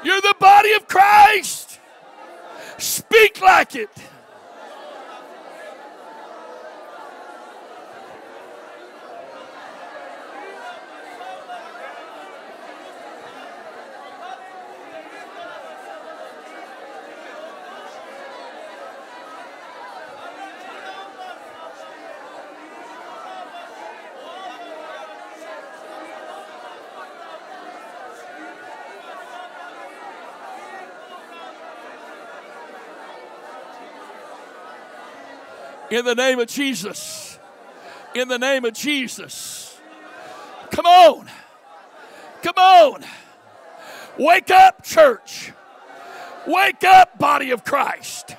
You're the body of Christ. Speak like it. In the name of Jesus. In the name of Jesus. Come on. Come on. Wake up, church. Wake up, body of Christ.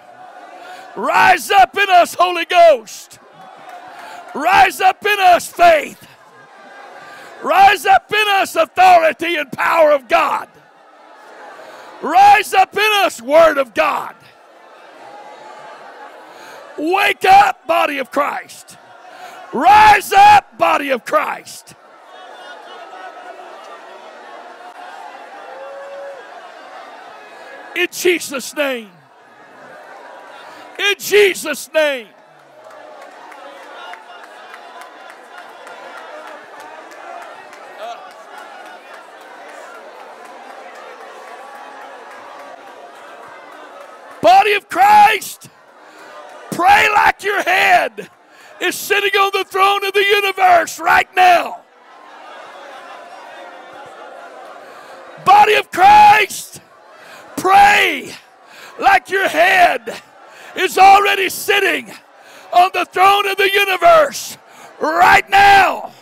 Rise up in us, Holy Ghost. Rise up in us, faith. Rise up in us, authority and power of God. Rise up in us, Word of God. Wake up, body of Christ. Rise up, body of Christ. In Jesus' name. In Jesus' name. Body of Christ, pray like your head is sitting on the throne of the universe right now. Body of Christ, pray like your head is already sitting on the throne of the universe right now.